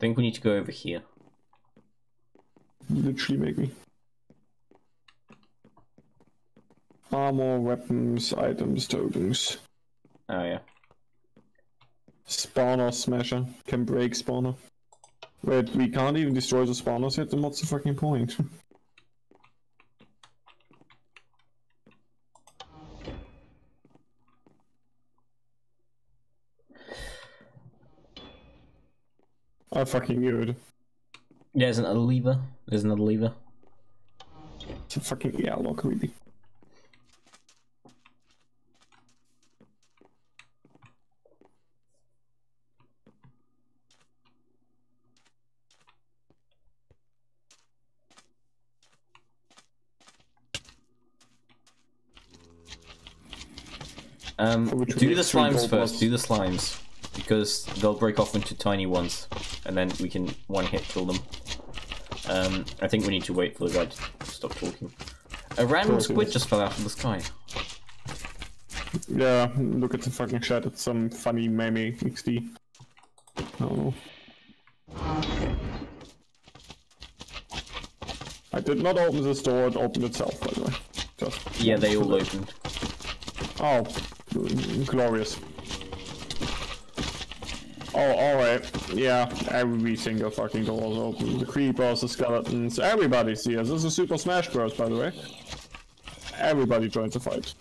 think we need to go over here. Literally make me. Armor, weapons, items, tokens. Oh yeah. Spawner smasher. Can break spawner. Wait, we can't even destroy the spawners yet, then what's the fucking point? I fucking knew it. Yeah, there's another lever. There's another lever. It's a fucking airlock, really. Um, For which we do the slimes first. Do the slimes because they'll break off into tiny ones, and then we can one hit kill them. Um, I think we need to wait for the guy to stop talking. A random squid just fell out of the sky. Yeah, look at the fucking chat. It's some funny meme XD. I don't know. I did not open this door, it opened itself, by the way. Just Yeah, they all opened. Oh, glorious. Oh, alright. Yeah, every single fucking door is open. The creepers, the skeletons, everybody's here. This is Super Smash Bros, by the way. Everybody joins the fight.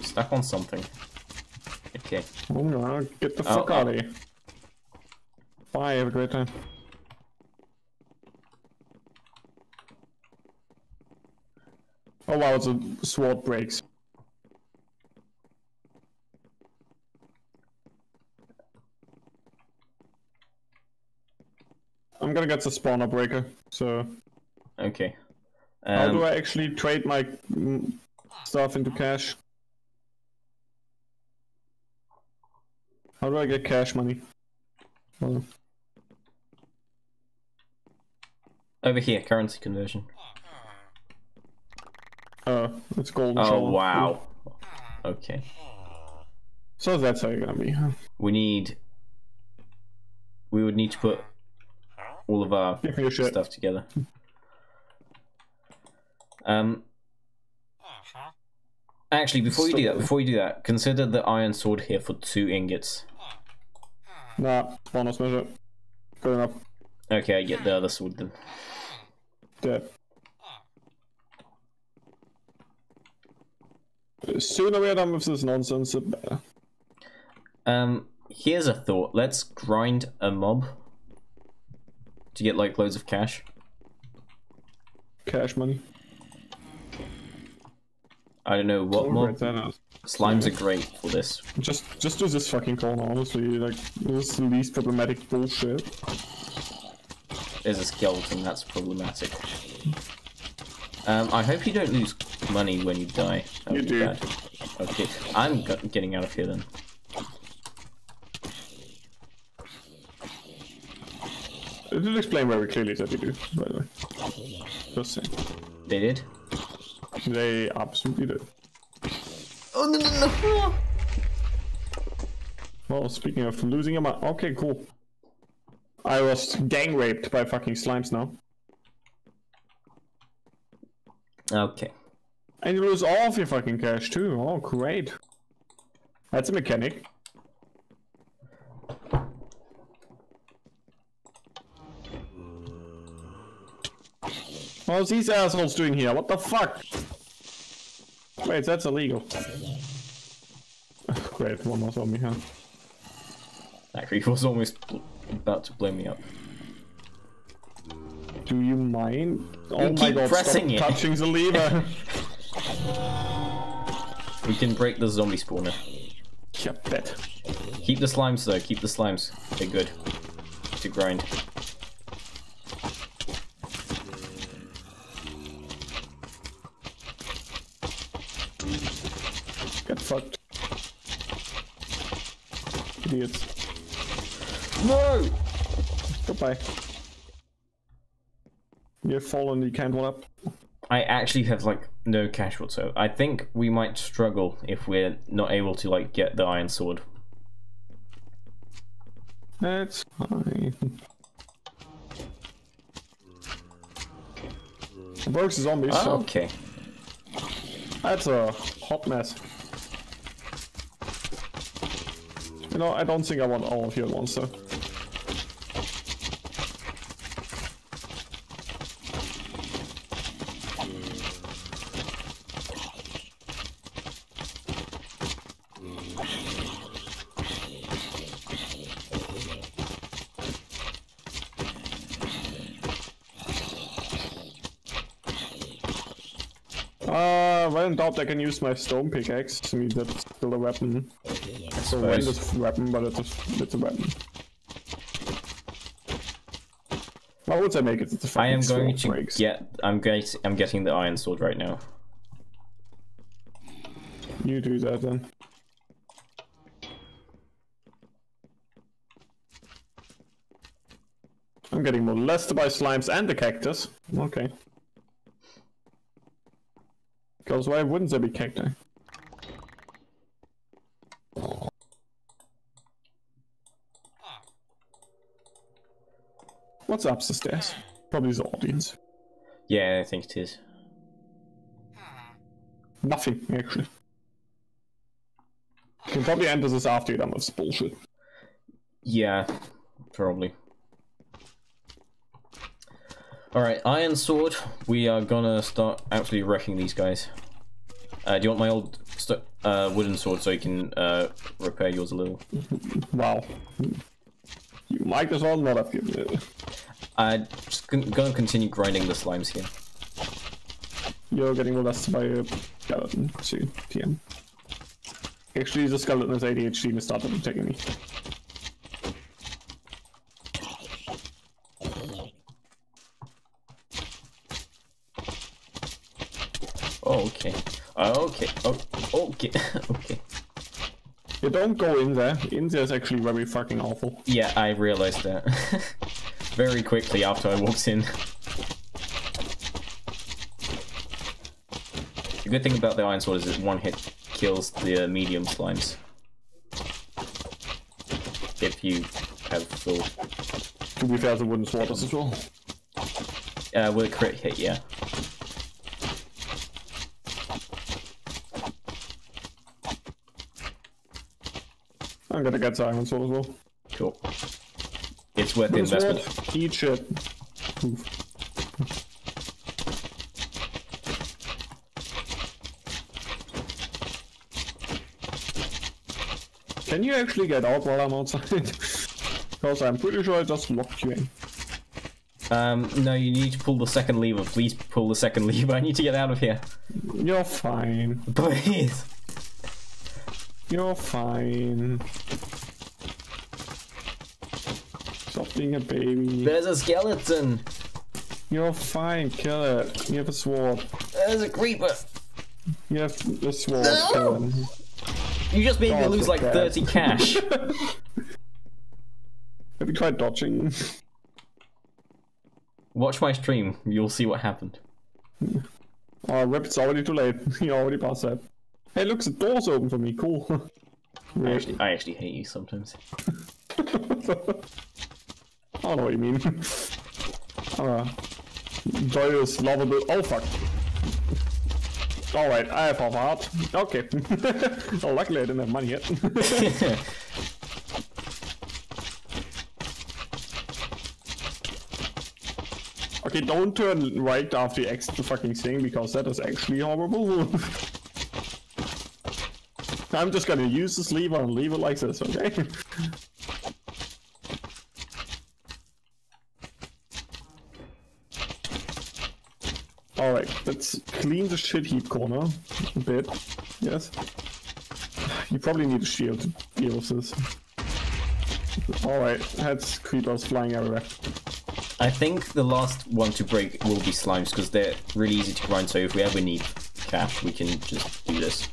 Stuck on something. Okay. Oh no, get the fuck oh. out of here. Bye, have a great time. Oh wow, the sword breaks. I'm gonna get the spawner breaker, so Okay. how do Um, I actually trade my stuff into cash? How do I get cash money? Over here, currency conversion. Uh, it's gold. Oh shovel. wow. Okay. So that's how you're gonna be, huh? We need. We would need to put all of our Give me your shit. stuff together. Um. Actually, before you do that, before you do that, consider the iron sword here for two ingots. Nah, spawner smasher. Good enough. Okay, I get the other sword then. Dead. The sooner we're done with this nonsense, the better. Um, here's a thought. Let's grind a mob to get like loads of cash. Cash money. I don't know what Don't mob. write that out. Slimes are great for this. Just, just do this fucking corner, honestly. Like, this is the least problematic bullshit. There's a skeleton. That's problematic. Um, I hope you don't lose money when you die. That You do. bad. Okay, I'm getting out of here then. It did explain very clearly that you do, by the way. Just saying. They did. They absolutely did. Oh no no no! Well, speaking of losing a mind. Okay, cool. I was gang raped by fucking slimes now. Okay. And you lose all of your fucking cash too. Oh, great. That's a mechanic. What's these assholes doing here? What the fuck? Wait, that's illegal. Great, one more zombie, huh? That creeper was almost about to blow me up. Do you mind? Oh my god, pressing stop it. touching the lever! We can break the zombie spawner. yeah, bet. Keep the slimes though. Keep the slimes. They're good to grind. Get fucked. Idiots. No. Goodbye. You've fallen, you can't one up. I actually have like no cash whatsoever. I think we might struggle if we're not able to like get the iron sword. That's fine. Works zombies, so okay. that's a hot mess. You know, I don't think I want all of your monster. Uh, well in doubt I can use my stone pickaxe, to mean that's still a weapon. It's a horrendous weapon, but it's a, it's a weapon. Why would I make it? It's a I am going to breaks. get. I'm get. I'm getting the iron sword right now. You do that then. I'm getting molested by slimes and the cactus. Okay. Because why wouldn't there be cacti? What's up the stairs? Probably the audience. Yeah, I think it is. Nothing, actually. You can probably enter this after you're done with this bullshit. Yeah, probably. Alright, Iron Sword. We are gonna start actually wrecking these guys. Uh, do you want my old uh, wooden sword so you can uh, repair yours a little? Wow. You might as well not have given it. I'm just gonna continue grinding the slimes here. You're getting molested by a skeleton soon, TM. Actually, the skeleton has ADHD and started attacking me. Oh, okay. Okay. Oh, okay. okay. Don't go in there. In there is actually very fucking awful. Yeah, I realized that. Very quickly after I walked in. The good thing about the Iron Sword is it one hit kills the uh, medium slimes. If you have full... To be fair, the wooden sword does as well. Uh, with a crit hit, yeah. I'm gonna get iron sword as well. Cool. It's worth the investment. eat shit. Oof. Can you actually get out while I'm outside? because I'm pretty sure I just locked you in. Um, no, you need to pull the second lever. Please pull the second lever. I need to get out of here. You're fine. Please. You're fine. Stop being a baby. There's a skeleton. You're fine, kill it. You have a sword. There's a creeper. You have a sword, No! You just made me lose like bad. 30 cash. Have you tried dodging? Watch my stream. You'll see what happened. Oh, rip, it's already too late. you already passed that. Hey, look, the door's open for me. Cool. I actually, I actually hate you sometimes. I don't know what you mean. uh, joyous, lovable. Oh, fuck. Alright, I have half a heart. Okay. oh, luckily I didn't have money yet. okay, don't turn right after you exit the fucking thing because that is actually horrible. I'm just gonna use this lever and leave it like this, okay? Alright, let's clean the shit heap corner a bit. Yes. You probably need a shield to deal with this. Alright, that's creepers flying everywhere. I think the last one to break will be slimes because they're really easy to grind. So if we ever need cash, we can just do this.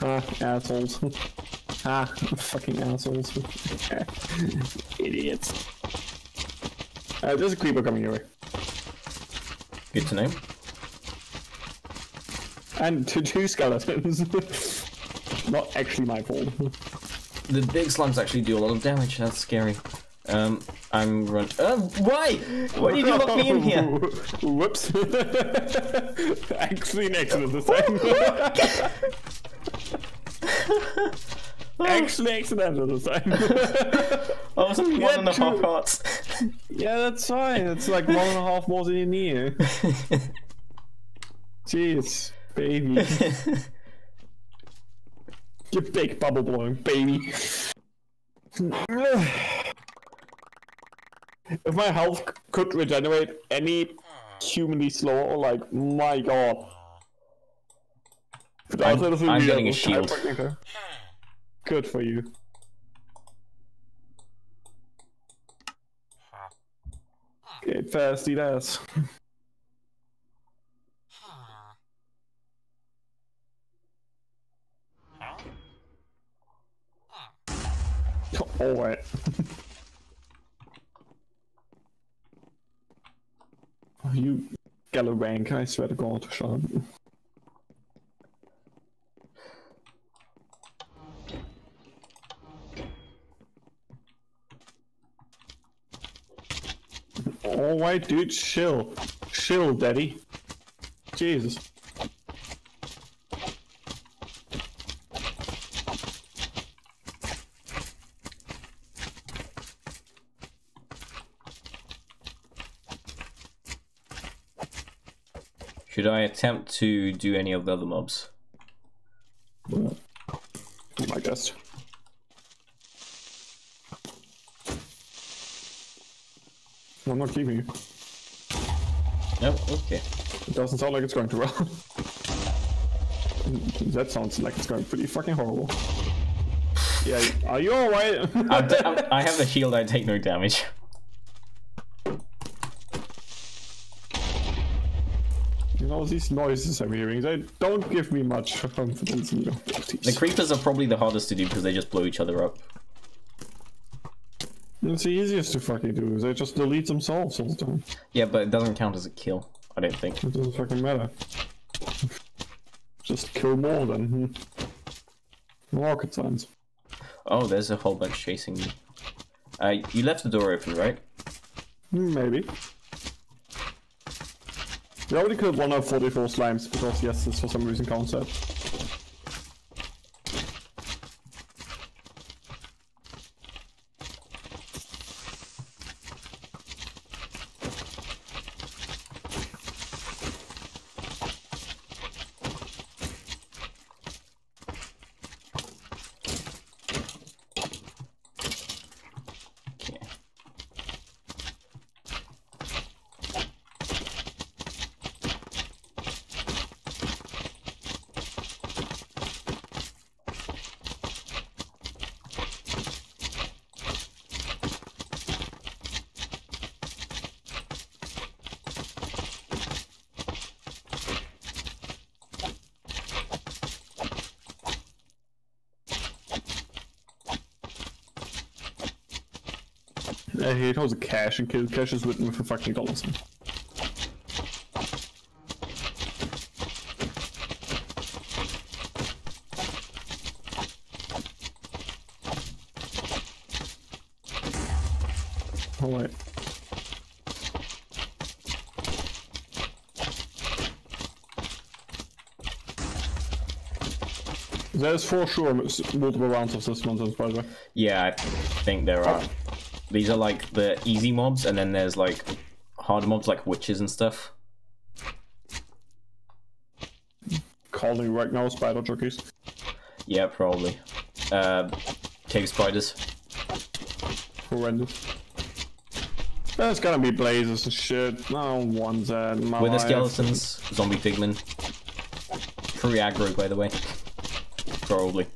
Ah, assholes. ah, fucking assholes. Idiots. Uh, there's a creeper coming your way. Good to know. And two, two skeletons. Not actually my fault. The big slimes actually do a lot of damage. That's scary. Um, I'm run. Uh, why? Why did you lock me in here? Whoops. actually, an accident this time. Actually, accidental this time. I was one and a half hearts. yeah, that's fine. It's like one and a half more than you need. Jeez, baby. You big bubble blowing baby. if my health could regenerate any humanly slow. Like, my god. I'm- outside of the I'm getting a shield. Good for you. Get fast, eat ass. Alright. You Galarank, I swear to god, shut up. Alright, dude, chill. Chill, daddy. Jesus. Should I attempt to do any of the other mobs? Be my guest. I'm not keeping you. No? Okay. It doesn't sound like it's going too well. that sounds like it's going pretty fucking horrible. Yeah, are you alright? I'm d- I'm- I have a shield, I take no damage. you know, these noises I'm hearing, they don't give me much confidence in your The creepers are probably the hardest to do because they just blow each other up. It's the easiest to fucking do, they just delete themselves all the time. Yeah, but it doesn't count as a kill, I don't think. It doesn't fucking matter. Just kill more then. Hmm. Rocket science. Oh, there's a whole bunch chasing me. Uh, you left the door open, right? Hmm, Maybe. We already killed one of 44 slimes because yes, this for some reason counts that. Okay. Hate how the cash and cash is written with a fucking dollar sign. There's for sure multiple rounds of this nonsense, by the way. Yeah, I think there are. These are like the easy mobs, and then there's like hard mobs like witches and stuff. Calling right now spider jockeys. Yeah, probably. Uh, cave spiders. Horrendous. There's gonna be blazes and shit. No one wants that. in my Wither life. skeletons, zombie pigmen. Pretty aggro, by the way. Probably.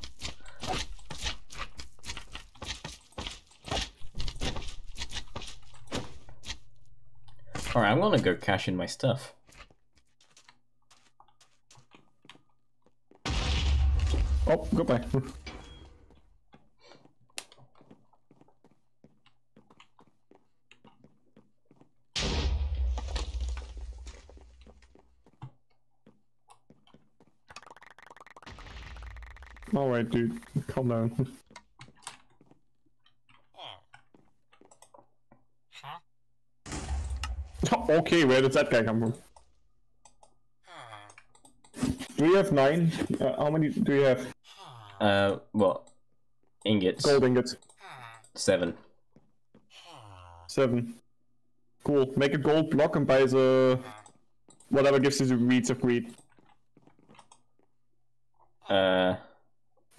Alright, I'm gonna go cash in my stuff. Oh, goodbye. Alright, dude. Calm down. okay, where did that guy come from? Do we have nine? Uh, how many do we have? Uh, what? Ingots. Gold ingots. Seven. Seven. Cool. Make a gold block and buy the whatever gives you the reeds of greed. Uh,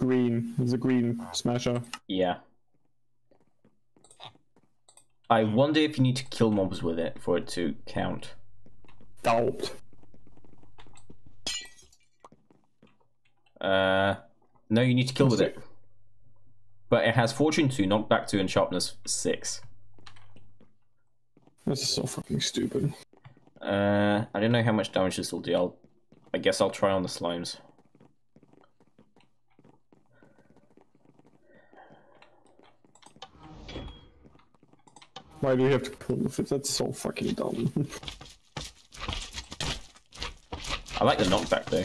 Green. The green smasher. yeah. I wonder if you need to kill mobs with it for it to count. doubt. Uh, no, you need to kill with it. But it has Fortune 2, Knockback 2, and Sharpness 6. This is so fucking stupid. Uh, I don't know how much damage this will do. I'll, I guess I'll try on the slimes. Why do you have to pull with it? That's so fucking dumb. I like the knockback though.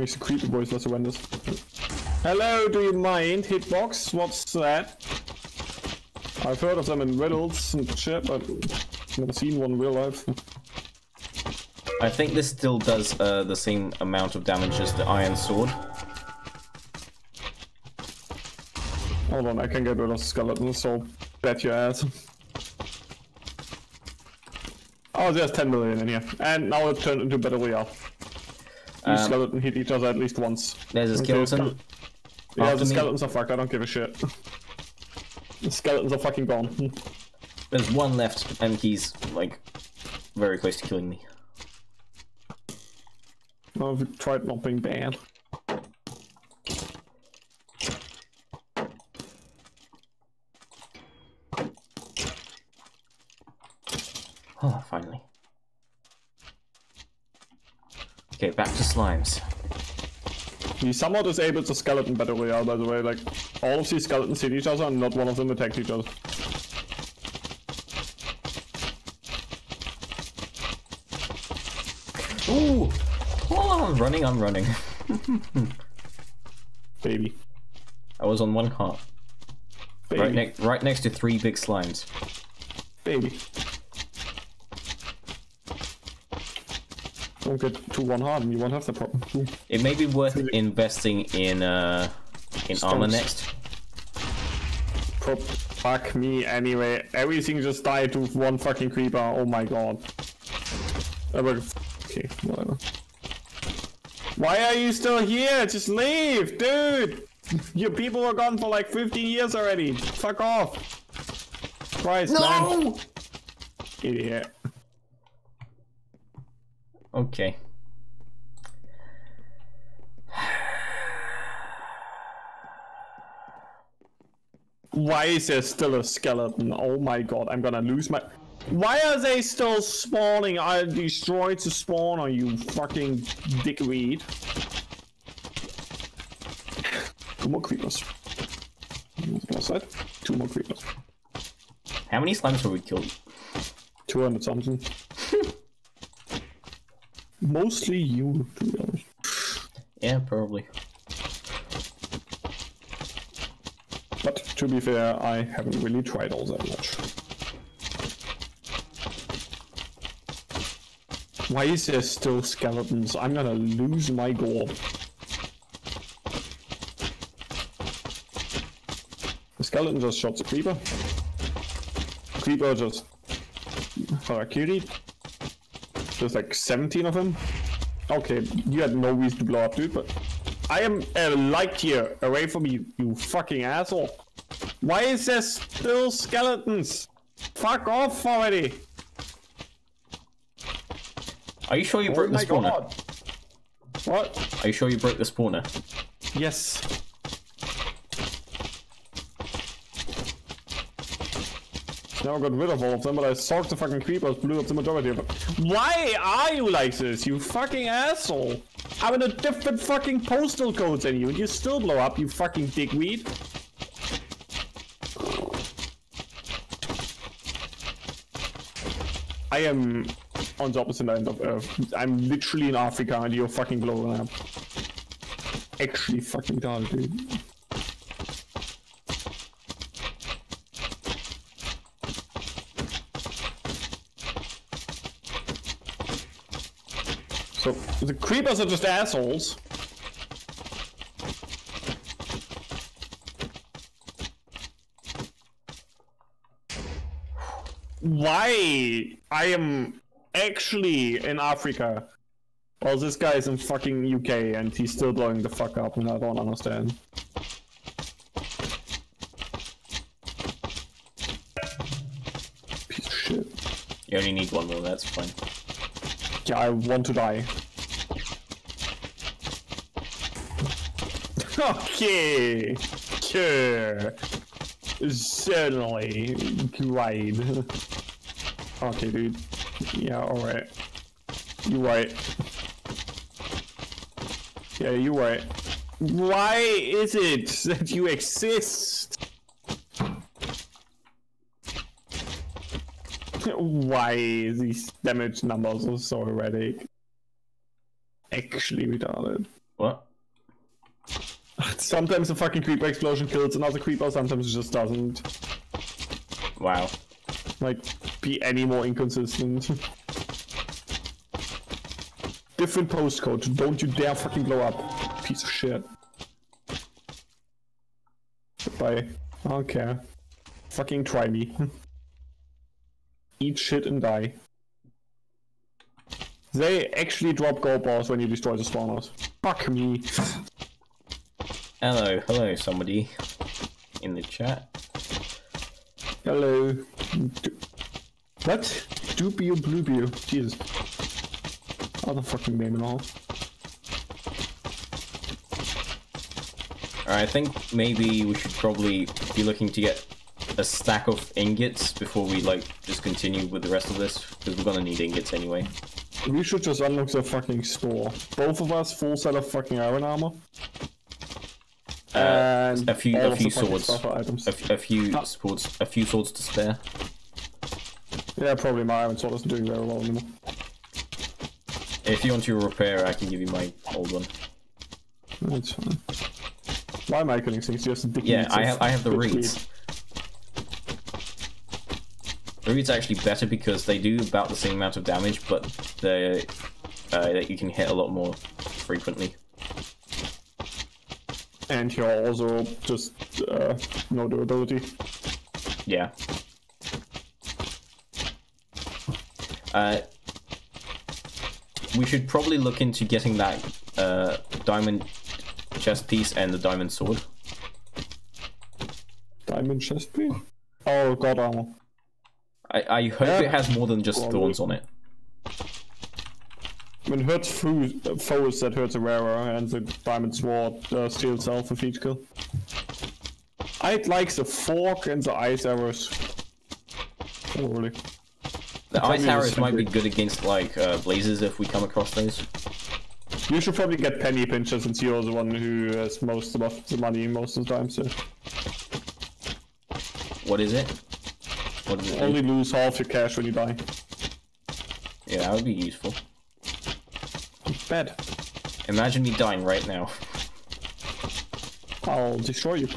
Makes the creepy voice less horrendous. Hello, do you mind? Hitbox? What's that? I've heard of them in riddles and shit, but I've never seen one in real life. I think this still does uh, the same amount of damage as the Iron Sword. Hold on, I can get rid of skeletons, so bet your ass. Oh, there's 10 million in here. And now it turned into Battle Royale. Each Um, skeleton hit each other at least once. There's a Okay, skeleton. Yeah, After the me. skeletons are fucked, I don't give a shit. the skeletons are fucking gone. There's one left, and he's like very close to killing me. I've tried not being bad. Oh, finally. Okay, back to slimes. We somehow disabled the skeleton battle royale, by the way. Like, all of these skeletons hit each other and not one of them attacked each other. Ooh! Oh, I'm running, I'm running. Baby. I was on one heart. Baby. Right, ne right next to three big slimes. Baby. Don't get too one hard and you won't have the problem. Ooh. It may be worth investing in uh in armor next. Pro- fuck me anyway. Everything just died to one fucking creeper. Oh my god. But- Okay, whatever. Why are you still here? Just leave, dude! Your people were gone for like 15 years already. Fuck off. Christ, man. Idiot. Okay. Why is there still a skeleton? Oh my god, I'm gonna lose my... Why are they still spawning? I destroyed the spawner, you fucking dickweed. Two more creepers. Two more creepers. How many slimes have we killed? 200 something. Mostly you, to be honest. Yeah, probably. But to be fair, I haven't really tried all that much. Why is there still skeletons? I'm gonna lose my gourd. The skeleton just shot the creeper. Creeper just Harakiri. There's like 17 of them. Okay, you had no reason to blow up, dude, but I am a light year away from you, you fucking asshole. Why is there still skeletons? Fuck off already! Are you sure you Oh broke the my spawner? god! What? Are you sure you broke the spawner? Yes. Now I got rid of all of them, but I socked the fucking creepers, blew up the majority of them. Why are you like this, you fucking asshole? I'm in a different fucking postal code than you, and you still blow up, you fucking dickweed. I am on the opposite end of Earth. I'm literally in Africa, and you're fucking blowing up. Actually fucking dull, dude. So the creepers are just assholes. Why? I am actually in Africa. Well, this guy is in fucking UK and he's still blowing the fuck up, and I don't understand. Peace shit. You only need one more, that's fine. Yeah, I want to die. Okay. Sure. Certainly. Great. okay, dude. Yeah, alright. You right. Yeah, you right. Why is it that you exist? Why these damage numbers so erratic? Actually retarded. What? Sometimes a fucking creeper explosion kills another creeper, sometimes it just doesn't. Wow. Like, be any more inconsistent. Different postcode, don't you dare fucking blow up. Piece of shit. Goodbye. care. Fucking try me. Eat shit and die. They actually drop gold bars when you destroy the spawners. Fuck me. Hello, hello, somebody in the chat. Hello. Du what? Doopio Bluebio. Jesus. Other fucking name and all. Alright, I think maybe we should probably be looking to get a stack of ingots before we like just continue with the rest of this because we're gonna need ingots anyway. We should just unlock the fucking store. Both of us full set of fucking iron armor. Uh, a few, a few swords, a, f- a few Ah. swords, a few swords to spare. Yeah, probably my iron sword isn't doing very well anymore. If you want your repair, I can give you my old one. That's fine. Why am I killing things? Just Yeah, I have, I have the reeds. The reeds are actually better because they do about the same amount of damage, but they uh, that you can hit a lot more frequently. And you're also just uh, no durability. Yeah. Uh, we should probably look into getting that uh, diamond chest piece and the diamond sword. Diamond chest piece? Oh, god armor. I, I hope Yeah. it has more than just Probably. thorns on it. When hurts foes, foes that hurts a rarer, and the diamond sword uh, steals health with each kill. I'd like the fork and the ice arrows. Really? The ice arrows might be good against like uh, blazes if we come across those. You should probably get penny pinchers since you're the one who has most of the money most of the time, so What is it? What does it do? only lose half your cash when you die. Yeah, that would be useful. Bad. Imagine me dying right now. I'll destroy you.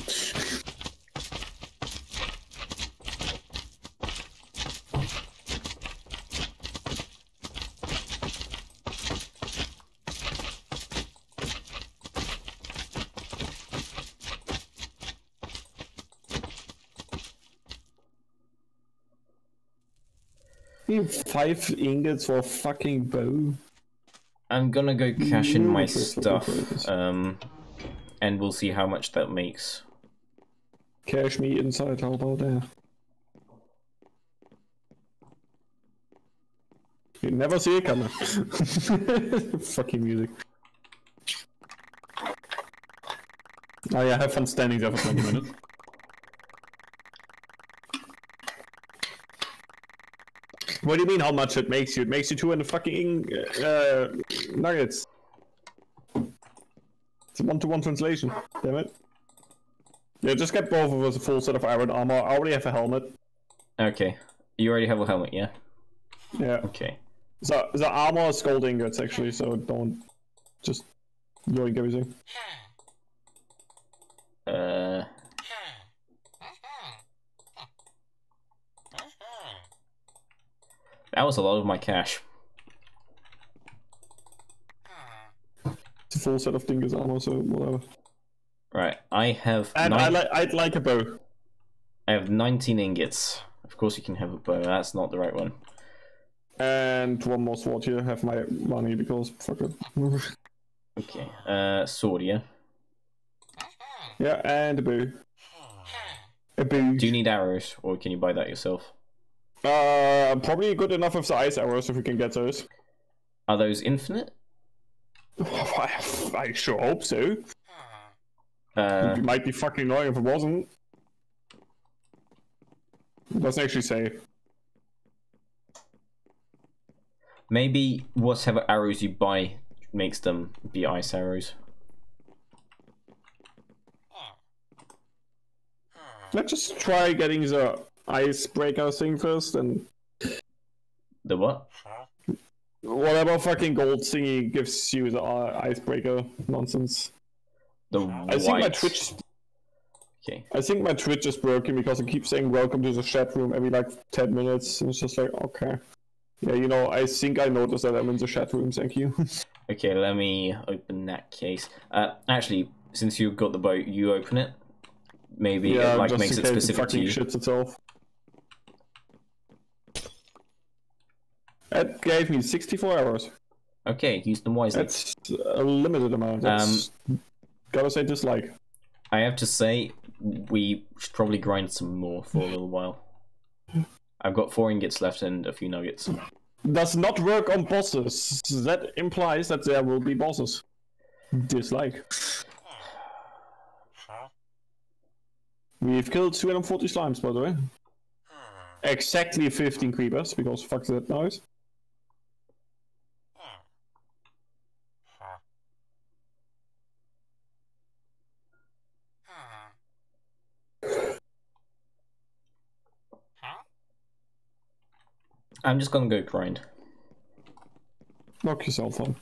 Five ingots for a fucking bow. I'm gonna go cash in my stuff, um, and we'll see how much that makes. Cash me inside, how about that? You never see it coming. Fucking music. Oh yeah, have fun standing there for 20 minutes. What do you mean how much it makes you? It makes you two in the fucking uh, nuggets. It's a one-to-one translation. Damn it. Yeah, just get both of us a full set of iron armor. I already have a helmet. Okay, you already have a helmet, yeah? Yeah. Okay. The the armor is gold ingots actually, so don't just yoink everything. That was a lot of my cash. It's a full set of dingus armor, so whatever. Right, I have And nine- I like I'd like a bow. I have 19 ingots. Of course, you can have a bow. That's not the right one. And one more sword here. Have my money because fuck it. Okay. Uh, sword, yeah. yeah, and a bow. A bow. Do you need arrows, or can you buy that yourself? Uh, probably good enough of the ice arrows if we can get those. Are those infinite? I, I sure hope so. Uh, It might be fucking annoying if it wasn't. It doesn't actually say. maybe whatever arrows you buy makes them be ice arrows. Let's just try getting the icebreaker thing first and The what? whatever fucking gold thingy gives you the uh, icebreaker nonsense. The I think my. Twitch Okay. I think my Twitch is broken because I keep saying welcome to the chat room every like 10 minutes. And it's just like, okay. Yeah, you know, I think I noticed that I'm in the chat room, thank you. Okay, let me open that case. Uh, actually, since you've got the boat, you open it. Maybe yeah, it like makes it specific to you. shits itself. That gave me 64 hours. Okay, use them wisely. That's a limited amount. That's, um, gotta say dislike. I have to say, we should probably grind some more for a little while. I've got four ingots left and a few nuggets. Does not work on bosses. That implies that there will be bosses. Dislike. We've killed 240 slimes, by the way. Exactly 15 creepers, because fuck that noise. I'm just gonna go grind. Knock yourself on.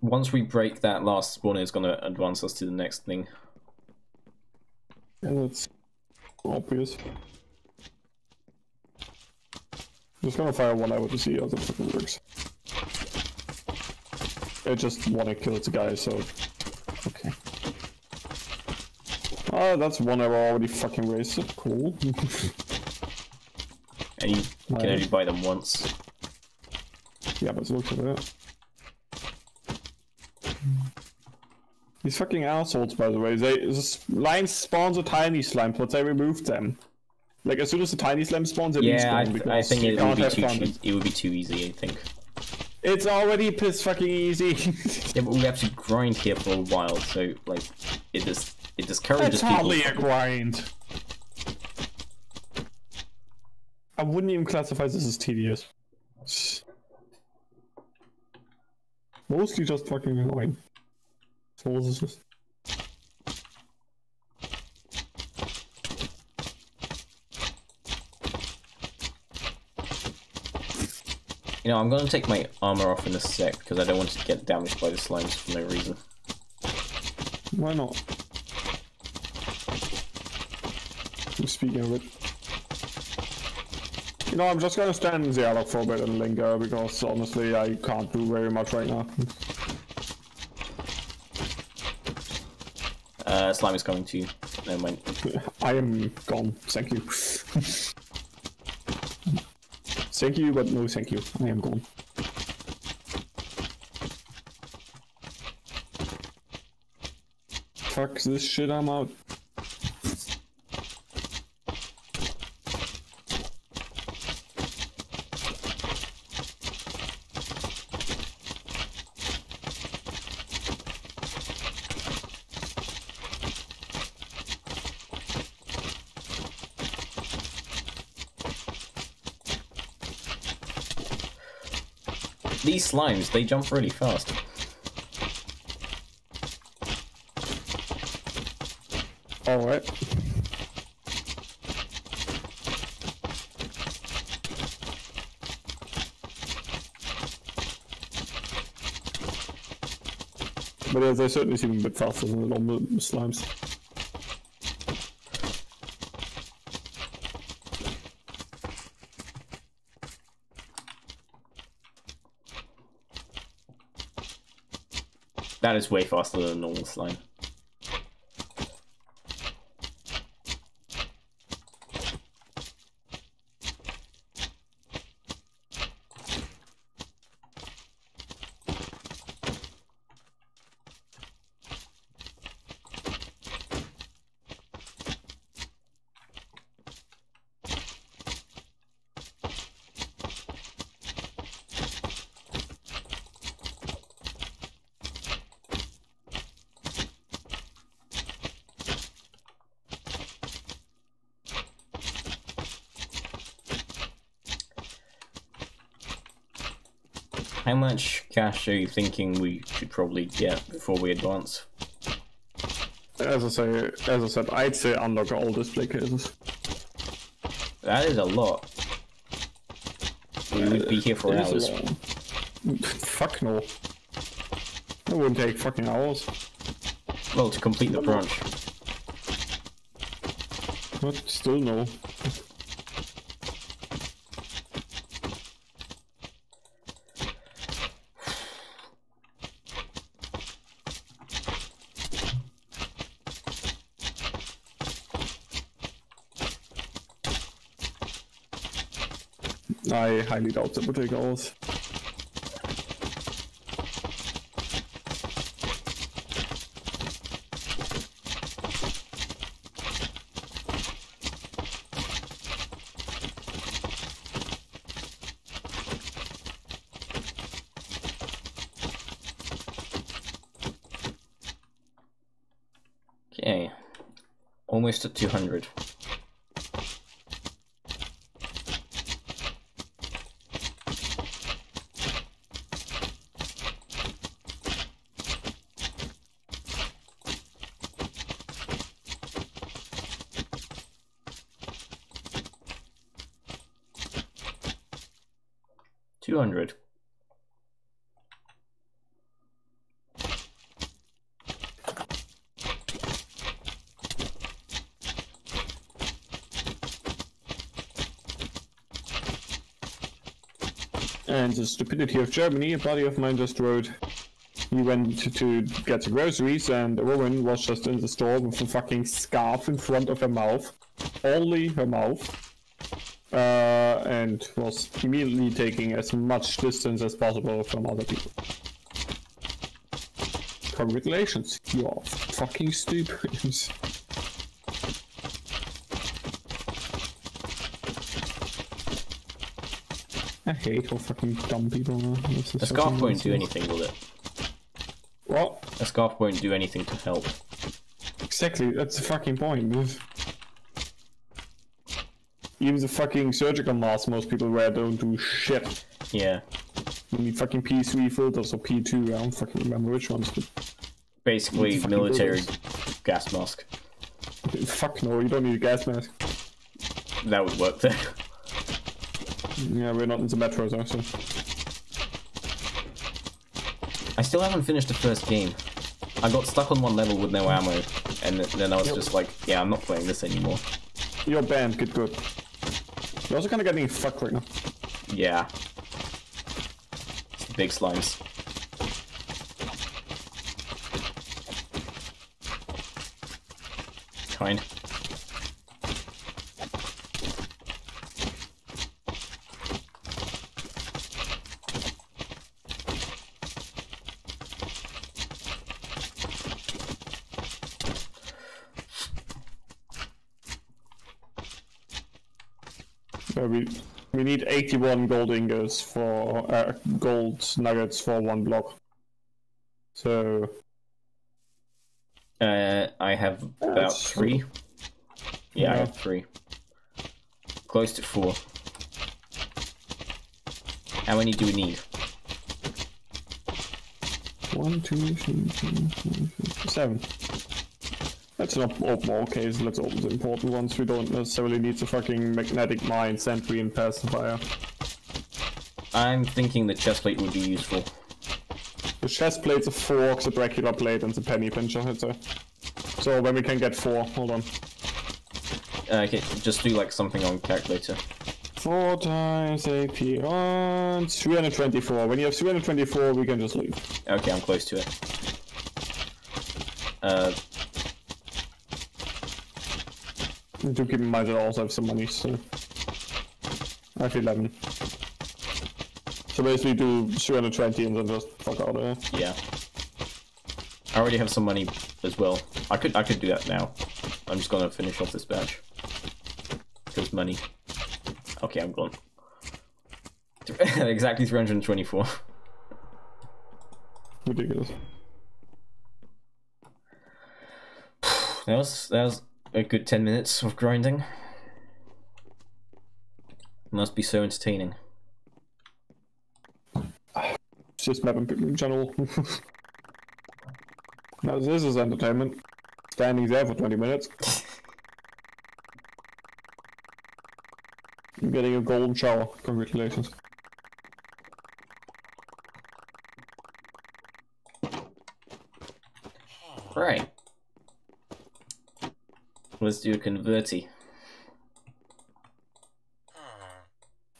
Once we break that last spawner, it's gonna advance us to the next thing. And it's obvious. Just gonna fire one out to see how that fucking works. I just wanna kill the guy, so. Okay. Oh, that's one arrow already fucking wasted. Cool. And you can Right. only buy them once. yeah, but look at that. These fucking assholes, by the way, they line spawns a tiny slime, but they removed them. Like as soon as the tiny slime spawns, it Yeah, I, th- I think it would be too it would be too easy. I think. It's already piss fucking easy. Yeah, but we have to grind here for a while, so like it just it discourages It's people. hardly a grind. I wouldn't even classify this as tedious. Mostly just fucking annoying. So is this? You know, I'm gonna take my armor off in a sec because I don't want to get damaged by the slimes for no reason. Why not? Speaking of it. You know, I'm just gonna stand in the airlock for a bit and linger because honestly I can't do very much right now. Uh, slime is coming to you. Never mind. I am gone, thank you. thank you, but no thank you. I am gone. Fuck this shit, I'm out. These slimes, they jump really fast. Alright. But yeah, they certainly seem a bit faster than the normal slimes. That is way faster than a normal slime. How much cash are you thinking we should probably get before we advance? As I say, as I said, I'd say unlock all display cases. That is a lot. We would be here for hours. Fuck no. That wouldn't take fucking hours. Well, to complete the branch. But still no. I highly doubt that would take hours. Okay. Almost at 200. Two hundred. The stupidity of Germany, a buddy of mine just wrote. He went to, to get the groceries, and a woman was just in the store with a fucking scarf in front of her mouth. Only her mouth. Uh, and was immediately taking as much distance as possible from other people. Congratulations, you are fucking stupid. hate how fucking dumb people is A scarf won't do anything, will it? What? A scarf won't do anything to help. Exactly, that's the fucking point. Even the fucking surgical masks most people wear don't do shit. Yeah. You need fucking P3 filters or P2, I don't fucking remember which ones, but Basically, military buildings. gas mask. fuck no, you don't need a gas mask. That would work there. Yeah, we're not in the metro though, so. I still haven't finished the first game. I got stuck on one level with no ammo, and then I was Yep. just like, yeah, I'm not playing this anymore. You're banned, good, good. You're also kinda getting fucked right now. Yeah. Big slimes. Kind. Yeah, we we need 81 gold ingots for uh, gold nuggets for one block. So Uh, I have about three. Yeah, I have three. Close to four. How many do we need? one, two, three, four, five, six, seven. Let's not open all cases. Let's open the important ones. We don't necessarily need the fucking magnetic mine, sentry, and pacifier. I'm thinking the chest plate would be useful. The chest plate's a fork, the bracular plate, and the penny pincher. A... So when we can get four, hold on. Uh, okay, just do like something on calculator. 4 times AP on 324. When you have 324, we can just leave. Okay, I'm close to it. Uh, And do keep in mind that I also have some money, so. I have 11. So basically do 320 and then just fuck out of here. yeah. I already have some money as well. I could I could do that now. I'm just gonna finish off this batch. Because money. Okay, I'm gone. exactly 324. Ridiculous. That was that was a good ten minutes of grinding. Must be so entertaining. just map general. now this is entertainment. Standing there for 20 minutes. I'm getting a golden shower. Congratulations. Let's do a converty.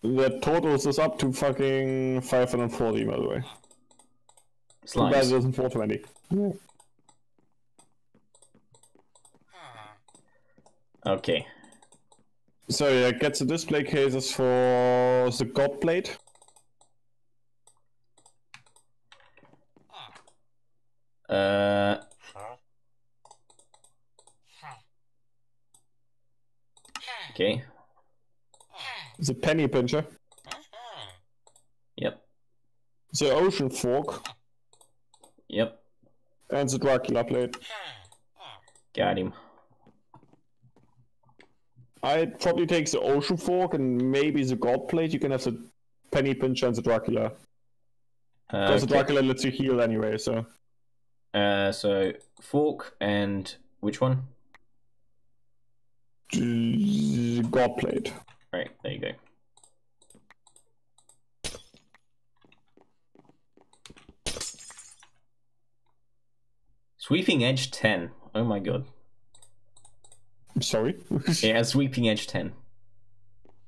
The totals is up to fucking 540 by the way. Too bad it Slimes. isn't 420. Okay. So yeah, gets the display cases for the God Plate. Uh. Okay. The Penny Pincher. Yep. The Ocean Fork. Yep. And the Dracula Plate. Got him. I'd probably take the Ocean Fork and maybe the God Plate. You can have the Penny Pincher and the Dracula. Uh, Because the. Dracula lets you heal anyway, so. uh, so fork and which one? The God Plate. Right, there you go. Sweeping edge 10. Oh my god. I'm sorry. Yeah, sweeping edge 10.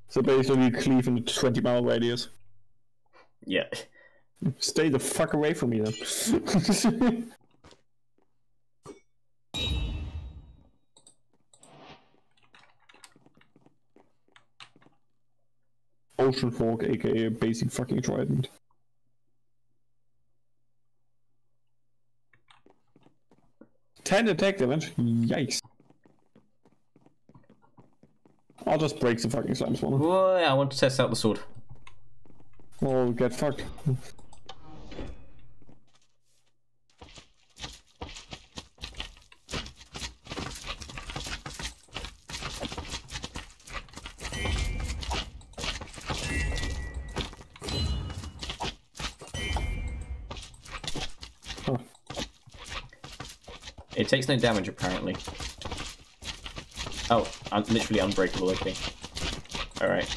so basically cleave in the 20 mile radius. Yeah. Stay the fuck away from me then. Ocean Fork, aka basic fucking trident. Ten attack damage? Yikes. I'll just break the fucking slime spawn. Whoa, I want to test out the sword. Or get fucked. It takes no damage apparently. Oh, I'm literally unbreakable, okay. Alright.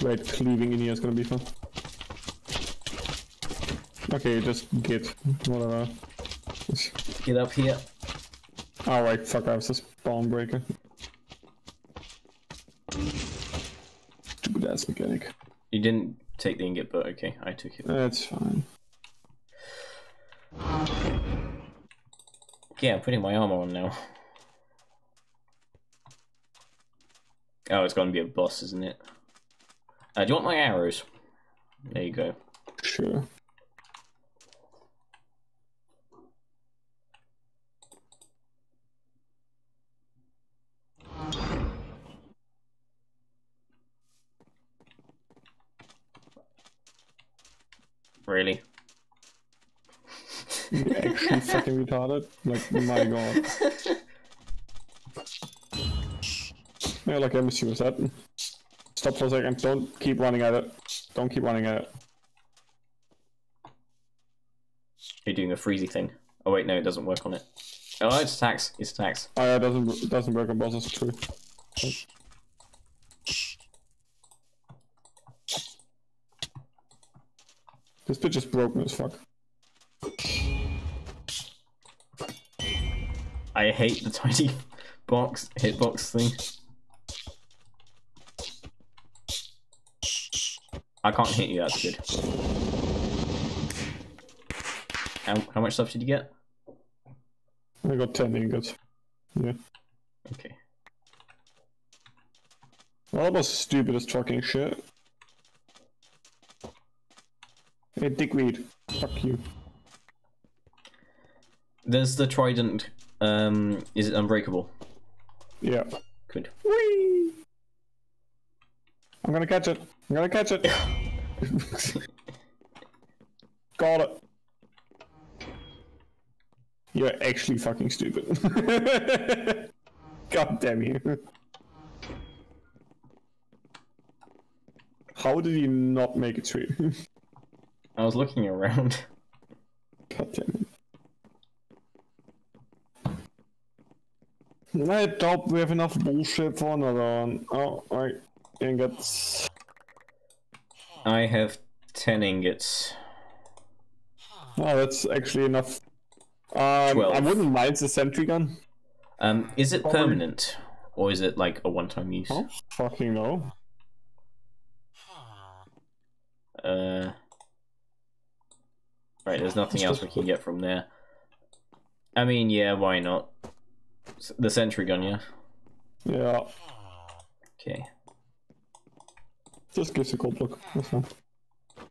Right, cleaving in here is gonna be fun. Okay, just get whatever. Get up here. Oh, Alright, fuck, I was a spawn breaker. Stupid ass mechanic. You didn't take the ingot, but okay, I took it. That's fine. Yeah, I'm putting my armor on now. Oh, it's gonna be a boss, isn't it? Uh, do you want my arrows? There you go. Sure. Really? You're actually fucking retarded. Like, my god. Yeah, like I missed you with that. Stop for a second. Don't keep running at it. Don't keep running at it. You're doing a freezy thing. Oh wait, no, it doesn't work on it. Oh, it's attacks. It's attacks. Oh yeah, it doesn't it doesn't work on bosses. True. This bitch is broken as fuck. I hate the tiny box hitbox thing. I can't hit you. That's good. How, how much stuff did you get? I got 10 ingots. Yeah. Okay. Well, that was stupid as fucking shit. Hey, dickweed. Fuck you. There's the trident. Um, is it unbreakable? Yeah. Good. Whee! I'm gonna catch it. I'm gonna catch it. Got it. You're actually fucking stupid. God damn you. How did he not make it through? I was looking around. God damn it. I doubt we have enough bullshit for another one. Oh, right. Ingots. I have 10 ingots. Oh, that's actually enough. Um, I wouldn't mind the sentry gun. Um, is it permanent? Or is it like a one-time use? Oh, fucking no. Uh, right, there's nothing else we can get from there. I mean, yeah, why not? The sentry gun, yeah? Yeah, Okay. just gives a cold look.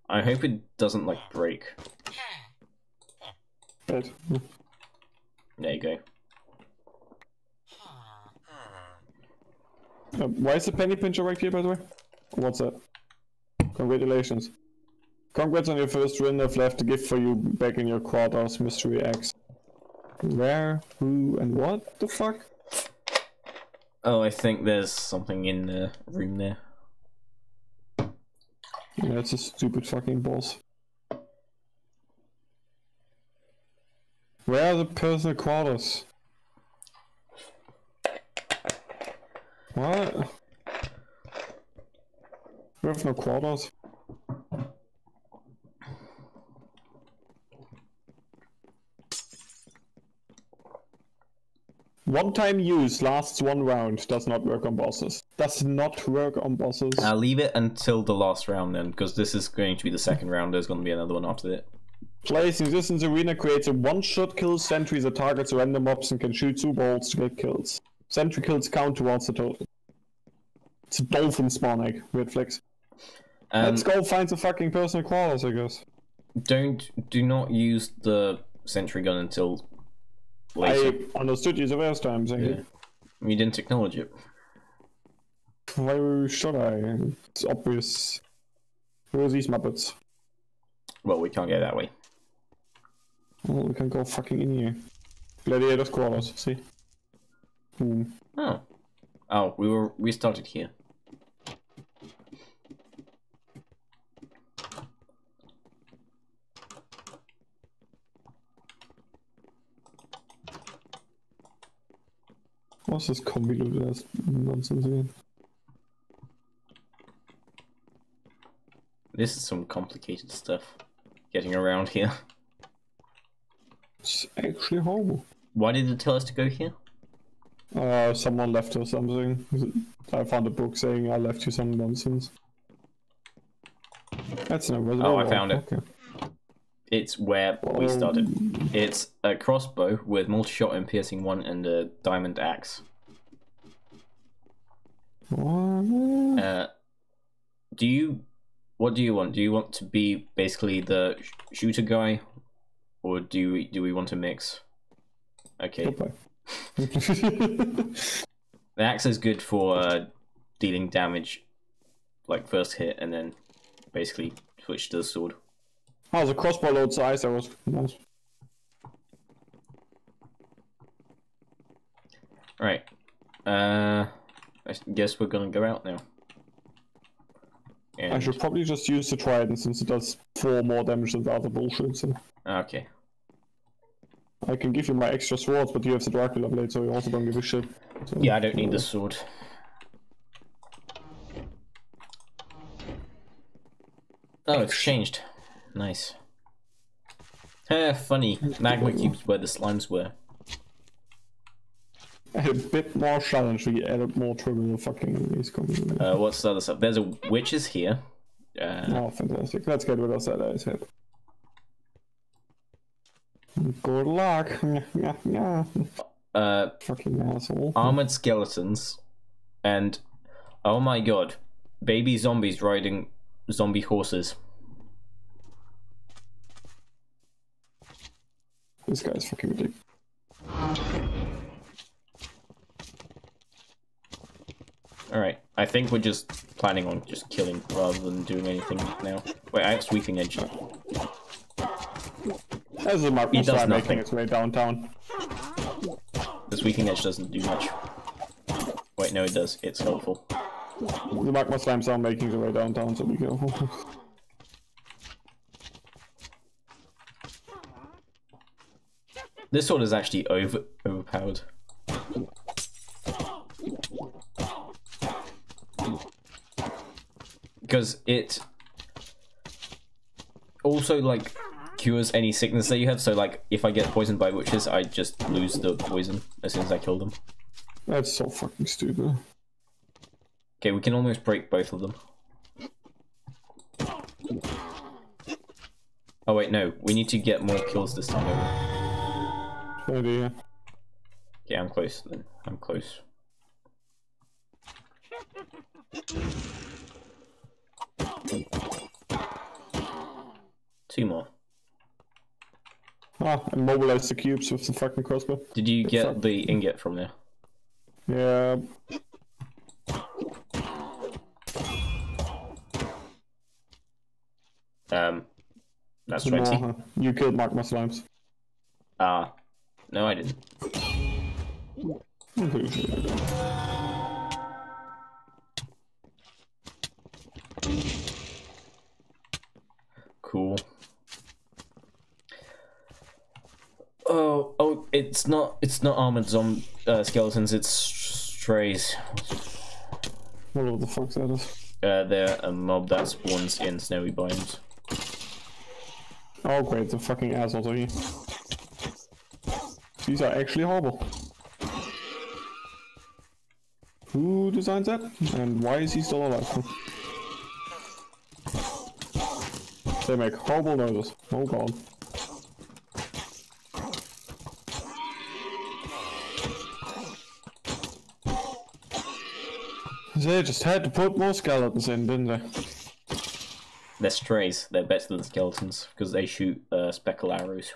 I hope it doesn't, like, break. Right. There you go. Uh, why is the penny pincher right here, by the way? What's that? Congratulations. Congrats on your first win. I've left a gift for you back in your quarters, Mr. X. Where, who, and what the fuck? Oh, I think there's something in the room there. Yeah, it's a stupid fucking boss. Where are the personal quarters? What? We have no quarters. One time use lasts one round, does not work on bosses. Does not work on bosses. I'll leave it until the last round then, because this is going to be the second round. There's going to be another one after it. Placing this in the arena creates a one-shot kill sentry that targets random mobs and can shoot two bolts to get kills. Sentry kills count towards the total. It's a dolphin spawn egg. Weird flex. Um, Let's go find the fucking personal quarters, I guess. Don't do not use the sentry gun until later. I understood you the first time, thank Yeah. you. You didn't acknowledge it. Why should I? It's obvious. Who are these Muppets? Well, we can't go that way. Well, we can go fucking in here. Gladiator's quarters, see? Boom. Oh, oh, we were we started here. What's this ass nonsense again? This is some complicated stuff. Getting around here. It's actually horrible. Why did it tell us to go here? Uh, someone left or something. I found a book saying I left you some nonsense. That's no Oh, I found it. Okay. It's where we started. It's a crossbow with multi-shot and piercing one and a diamond axe. Uh, do you? What do you want? Do you want to be basically the sh- shooter guy, or do we do we want to mix? Okay, the axe is good for uh, dealing damage, like first hit, and then basically switch to the sword. Oh, the crossbow loads ice arrows. Nice. Right. Uh, I guess we're gonna go out now. I should probably just use the trident since it does four more damage than the other bullshit. So okay. I can give you my extra swords, but you have the Dracula blade, so you also don't give a shit. So, Yeah, I don't need the sword. Oh, it's changed. Nice. Eh, funny. Magma cubes where the slimes were. A bit more challenge, we added more trivial fucking enemies coming. Uh, what's the other stuff? There's a witches here. Uh, Oh, fantastic. Let's get rid of that ice head. Good luck. Yeah, yeah. uh, Fucking asshole. armored skeletons, and oh my god, baby zombies riding zombie horses. This guy's fucking ridiculous. Alright, I think we're just planning on just killing rather than doing anything now. Wait, I have sweeping edge. There's a magma He does slime making its way downtown. The sweeping edge doesn't do much. Wait, no, it does. It's helpful. The magma slimes are making their way downtown, so be careful. This sword is actually over overpowered. Because it also like cures any sickness that you have. So like if I get poisoned by witches, I just lose the poison as soon as I kill them. That's so fucking stupid. Okay, we can almost break both of them. Oh wait, no, we need to get more kills this time over. Okay, I'm close then. I'm close. Two more. Ah, and mobilize the cubes with the fucking crossbow. Did you get the ingot from there? Yeah. Um, that's some more, huh? You killed magma slimes. Ah, no I didn't. I'm pretty sure you did. Cool. Oh, oh, it's not, it's not armored zom uh, skeletons, it's strays. Whatever the fuck that is. Uh, they're a mob that spawns in snowy biomes. Oh great, the fucking assholes are here. These are actually horrible. Who designed that? And why is he still alive? They make horrible noises. Oh god. They just had to put more skeletons in, didn't they? They're strays, they're better than skeletons, because they shoot uh, speckle arrows.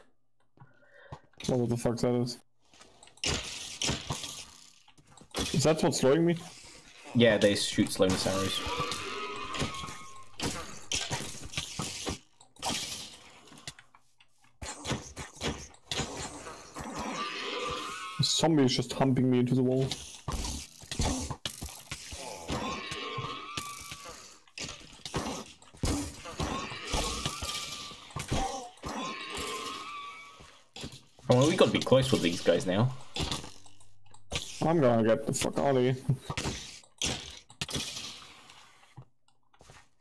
What the fuck that is? Is that what's slowing me? Yeah, they shoot slowness arrows. Zombie is just humping me into the wall. We gotta be close with these guys now. I'm gonna get the fuck out of here.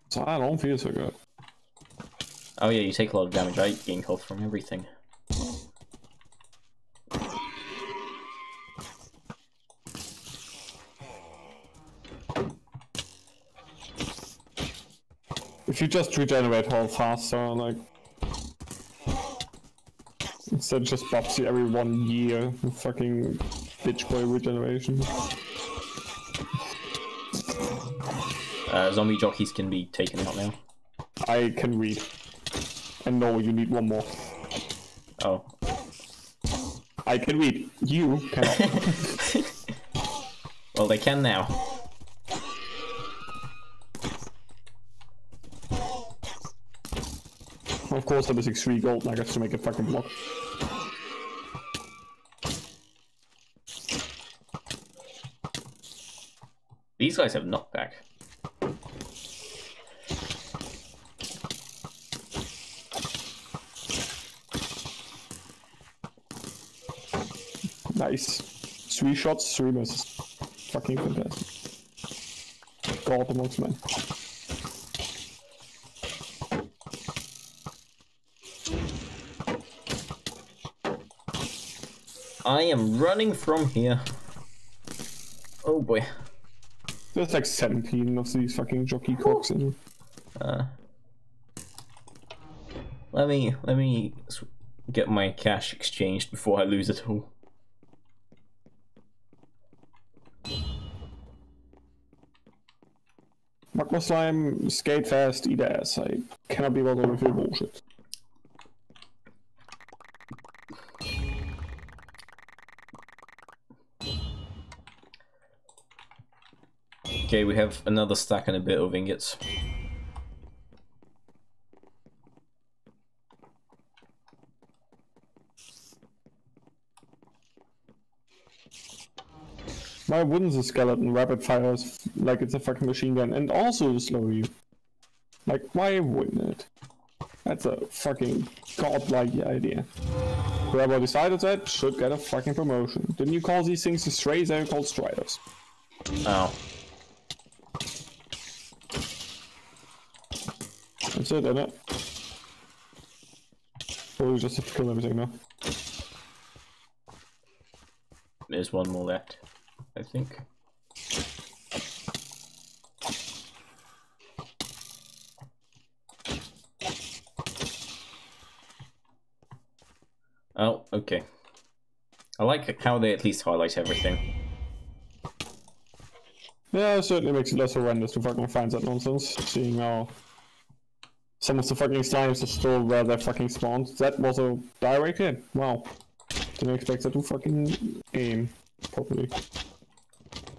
so I don't feel so good. Oh yeah, you take a lot of damage. I gain health from everything. If you just regenerate health faster, like instead of just buffs you every one year, fucking bitch boy regeneration. Uh, zombie jockeys can be taken out now. I can read. And no, you need one more. Oh. I can read. You cannot. Well, they can now. Of course, I'm missing three gold nuggets to make a fucking block. These guys have knockback. Nice. Three shots, three misses. Fucking fantastic. God amongst men. I am running from here. Oh boy. There's like 17 of these fucking jockey cocks in. Uh, let me let me get my cash exchanged before I lose it all. Magma slime, skate fast, eat ass. I cannot be bothered with your bullshit. Okay, we have another stack and a bit of ingots. Why wouldn't the skeleton rapid fires like it's a fucking machine gun and also slow you? Like, why wouldn't it? That's a fucking godlike idea. Whoever decided that should get a fucking promotion. Didn't you call these things the strays? They're called striders. Oh. That's it, isn't it? Or we just have to kill everything now. There's one more left, I think. Oh, okay. I like how they at least highlight everything. Yeah, it certainly makes it less horrendous to fucking find that nonsense, seeing how some of the fucking slimes are still where they fucking spawned. That was a direct hit. Wow. Didn't expect that to fucking aim properly.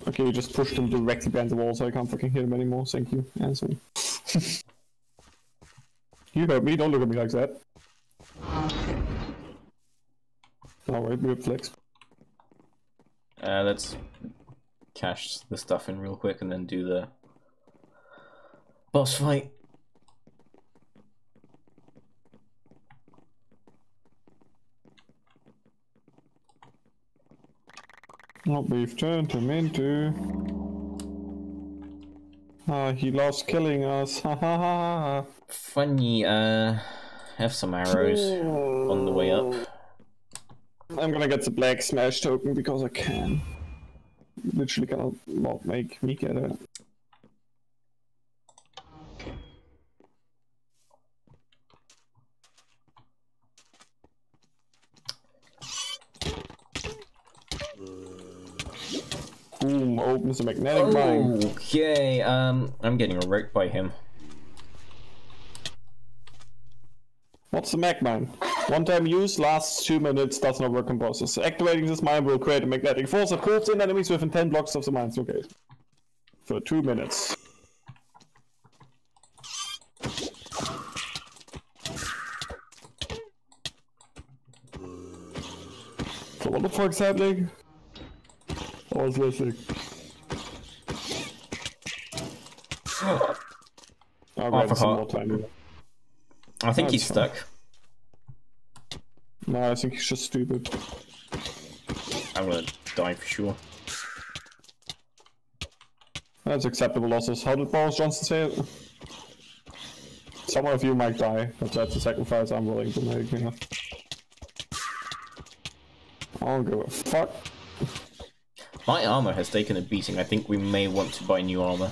Okay, you just pushed him directly behind the wall so I can't fucking hit him anymore. Thank you, Anthony. you heard me, don't look at me like that. Alright, weird flex. Uh, let's cash the stuff in real quick and then do the boss fight. What we've turned him into. Ah, he loves killing us. Ha ha ha ha. Funny, uh, have some arrows on the way up. I'm gonna get the black smash token because I can. Literally gonna not make me get it. Opens the magnetic mine. Okay, um, I'm getting wrecked by him. What's the mag mine? One time use, lasts 2 minutes, does not work in process. Activating this mine will create a magnetic force that pulls in enemies within 10 blocks of the mine's Okay. For 2 minutes. So what the fuck's happening? I was listening. I'll a some more time. I think he's fine. stuck. No, I think he's just stupid. I'm gonna die for sure. That's acceptable losses. How did Boris Johnson say it? Some of you might die, but that's a sacrifice I'm willing to make. You know? I don't give a fuck. My armor has taken a beating. I think we may want to buy new armor.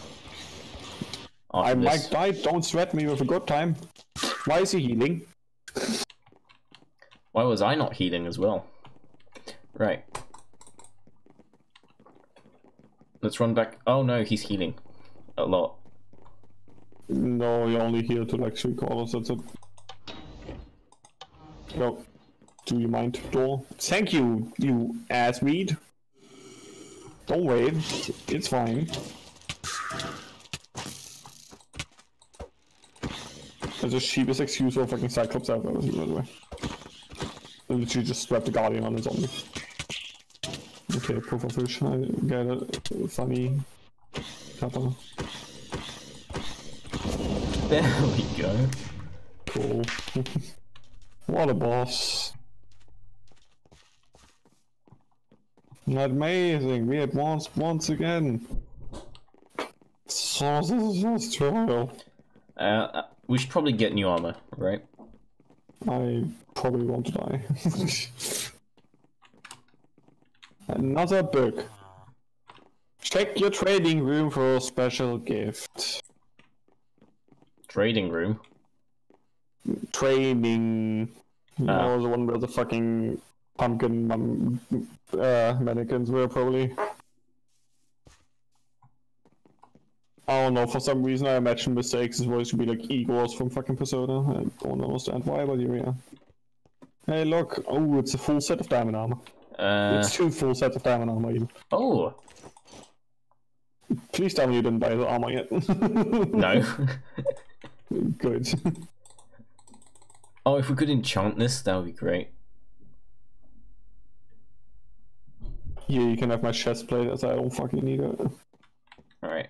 After I this. might die, don't threaten me with a good time. Why is he healing? Why was I not healing as well? Right. Let's run back. Oh no, he's healing. A lot. No, you're only here to like three quarters, that's it. Go. Do you mind, door? Thank you, you ass weed. Don't wait, it's fine. That's the cheapest excuse for a fucking Cyclops I've ever seen, by the way. They literally just strap the Guardian on his zombie. Okay, proof of fish, I get a Funny. Kappa. There we go. Cool. what a boss. Amazing, we advanced once again. So this is just trial. Uh, Uh, we should probably get new armor, right? I probably want to die. Another book. Check your trading room for a special gift. Trading room. Training. You Ah. know, the one where the fucking pumpkin um, uh, mannequins were probably. I don't know, for some reason I imagine Mr. X's voice to be like Igor's from fucking Persona. I don't understand why, but here we are. Hey, look. Oh, it's a full set of diamond armor. Uh, It's two full sets of diamond armor, even. oh Please tell me you didn't buy the armor yet. no. Good. oh, if we could enchant this, that would be great. Yeah, you can have my chest plate as I don't fucking need it. Alright.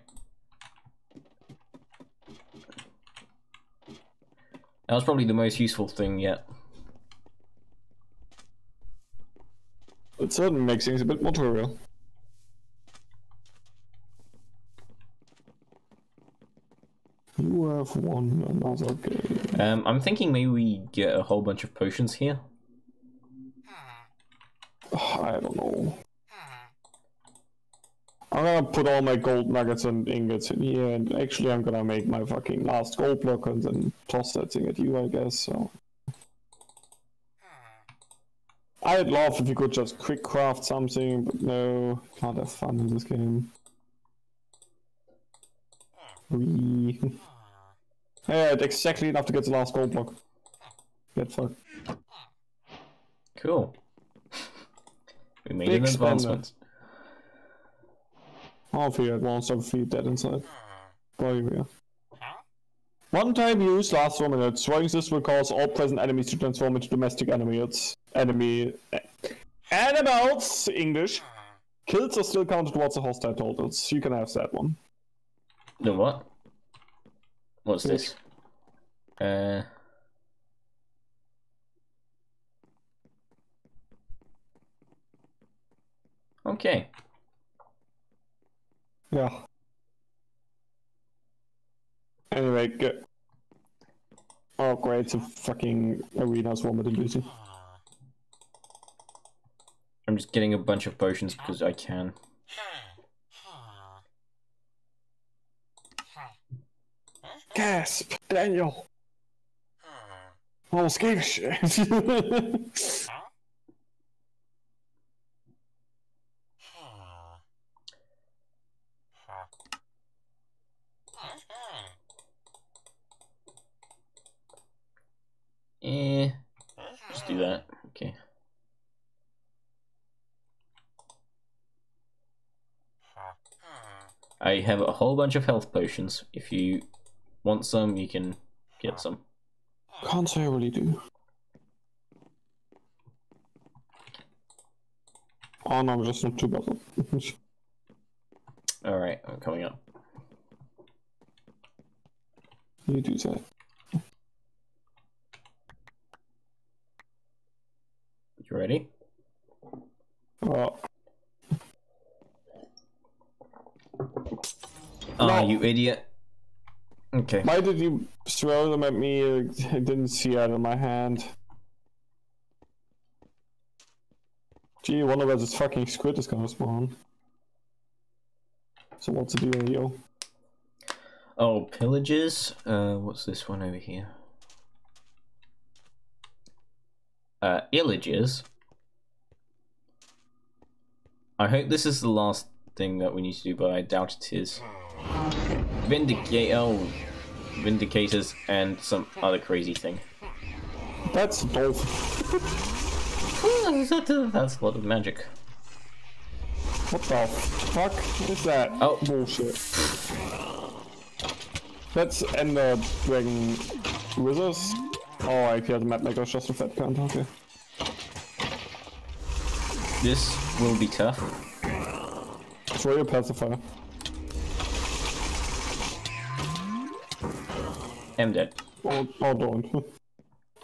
That was probably the most useful thing yet. It certainly makes things a bit more trivial. You have won another game. Um, I'm thinking maybe we get a whole bunch of potions here. I don't know. I'm gonna put all my gold nuggets and ingots in here, and actually I'm gonna make my fucking last gold block and then toss that thing at you, I guess, so... I'd love if you could just quick craft something, but no, can't have fun in this game. Wee. I had exactly enough to get the last gold block. Get fucked. Cool. we made Big an spender. advancement. I'll figure advanced of feed dead inside. There we are. One time use lasts one minute. Throwing this will cause all present enemies to transform into domestic enemies. Enemy. eh, Animals! English. Kills are still counted towards the hostile totals. You can have that one. The what? What's Which? this? Uh. Okay. Yeah. Anyway, good. Oh great, the fucking arena's vomited Lucy. I'm just getting a bunch of potions because I can. Gasp! Daniel! I almost gave a shit. Eh. Just do that. Okay. I have a whole bunch of health potions. If you want some, you can get some. Can't say I really do. Oh no, I'm just not too bothered. Alright, I'm coming up. you do that. You ready? Uh, Oh, No. you idiot. Okay. why did you throw them at me? I didn't see out of my hand. Gee, I wonder where this fucking squid is gonna spawn. So what's the deal, yo? Oh, pillages. Uh, what's this one over here? Uh, illages. I hope this is the last thing that we need to do, but I doubt it is. Vindicate, oh, vindicators and some other crazy thing. That's dope. That's a lot of magic. What the fuck is that? Oh. bullshit. That's Ender Dragon Wizards. Oh, I killed the map maker's just a fat cunt, okay. This will be tough. Throw your pacifier. I'm dead. Oh, oh don't.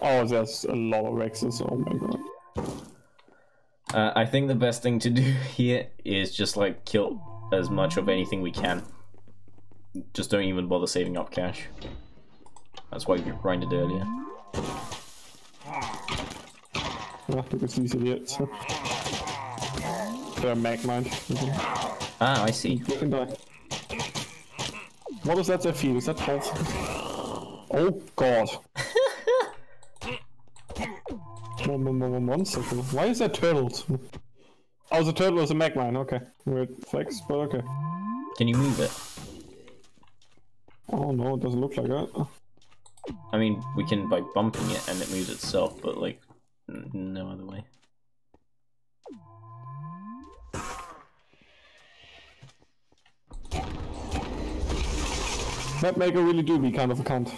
Oh, there's a lot of Vexes, oh my god. Uh, I think the best thing to do here is just like kill as much of anything we can. Just don't even bother saving up cash. That's why we grinded earlier. Yeah, because these idiots. They're mag mine. Ah, I see. What is that they feed? Is that health? Oh god. One, one, one, one, one second. Why is that turtles? Oh, the turtle is a magmine, okay. Weird flex, but okay. Can you move it? Oh no, it doesn't look like that. I mean, we can by bumping it and it moves itself, but like, no other way. Map maker really do be kind of a cunt.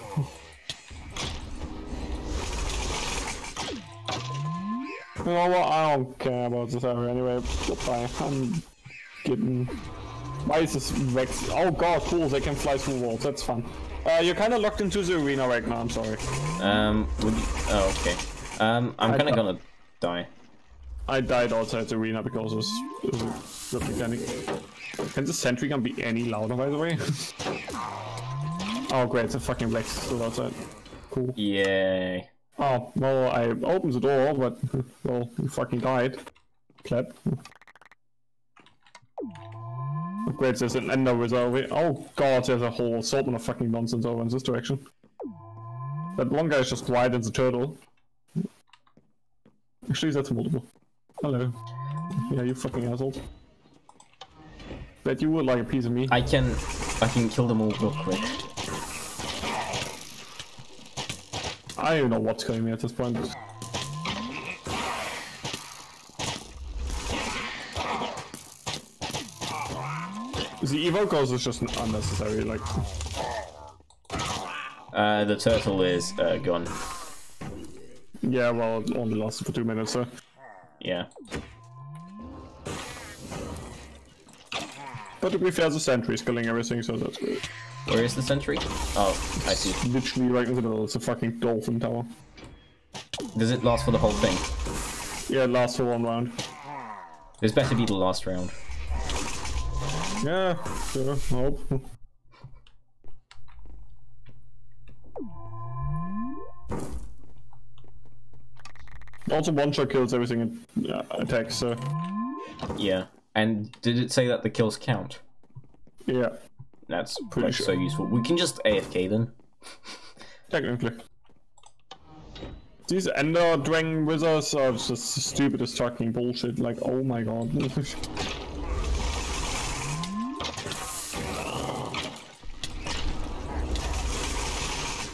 You know what? I don't care about this area anyway. Goodbye. I'm getting. Why is this Vex? Oh god, cool. They can fly through walls. That's fun. Uh, you're kind of locked into the arena right now. I'm sorry. Um, would you... Oh, okay. Um, I'm kind of gonna die. I died outside the arena because it was, it was. Can the sentry gun be any louder, by the way? oh great, it's a fucking is still outside. Cool. Yay. Oh, well, I opened the door, but, well, you fucking died. Clap. Oh, great, there's an ender wizard over here. Oh god, there's a whole assortment of fucking nonsense over in this direction. That one guy is just white as a turtle. Actually, that's multiple. Hello. Yeah, you fucking assholes. Bet you would like a piece of me. I can... I can kill them all real quick. I don't know what's killing me at this point. The evokers is just unnecessary, like... Uh, the turtle is uh, gone. Yeah, well, it only lasted for two minutes, so... Yeah. But to be fair, the sentry is killing everything, so that's good. Where is the sentry? Oh, I see. Literally right in the middle, it's a fucking dolphin tower. Does it last for the whole thing? Yeah, it lasts for one round. This better be the last round. Yeah, sure, hope. Also, one shot kills everything it uh, attacks, so Yeah. And did it say that the kills count? yeah, That's Pretty like, sure. so useful. We can just AFK then. technically. These Ender Dragon Wizards are just the stupidest fucking bullshit, like, oh my god.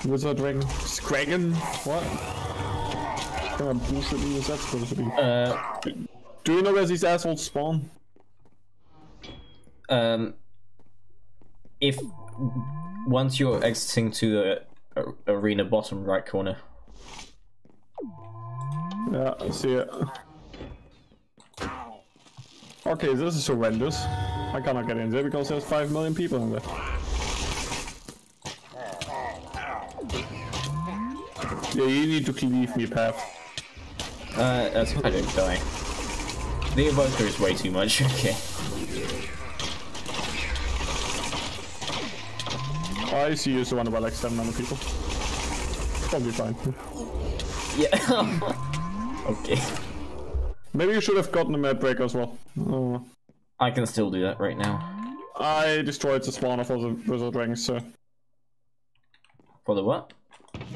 Wizard Dragon? Scragon? What? What kind of bullshit is that supposed to be? Uh, Do you know where these assholes spawn? um, if once you're exiting to the uh, arena bottom right corner, Yeah, I see it. Okay, this is horrendous. I cannot get in there because there's 5 million people in there. Yeah, you need to leave me, path. uh, that's I don't die. The evoker is way too much. Okay. I see you surrounded by like 700 people. Probably fine. Yeah. okay. Maybe you should have gotten a map break as well. Oh. I can still do that right now. I destroyed the spawner for the wizard dragons, so For the what?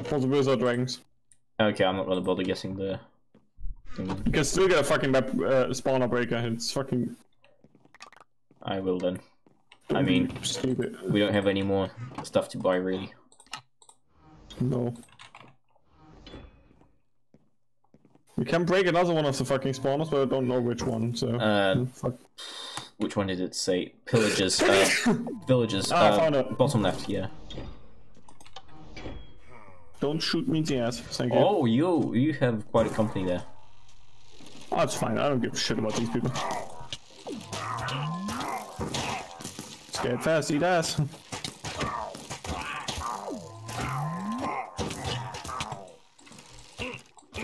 for the wizard dragons. Okay, I'm not gonna bother getting the. You can still get a fucking map uh, spawner breaker. It's fucking I will then. I mean, stupid. we don't have any more stuff to buy really. No. We can break another one of the fucking spawners, but I don't know which one. So Uh, fuck. Which one did it say? Pillagers. Uh, villagers. Ah, I uh, found it. Bottom left. Yeah. Don't shoot me in the ass. Thank you. Oh, you you have quite a company there. Oh, it's fine. I don't give a shit about these people. Scared fast, eat ass.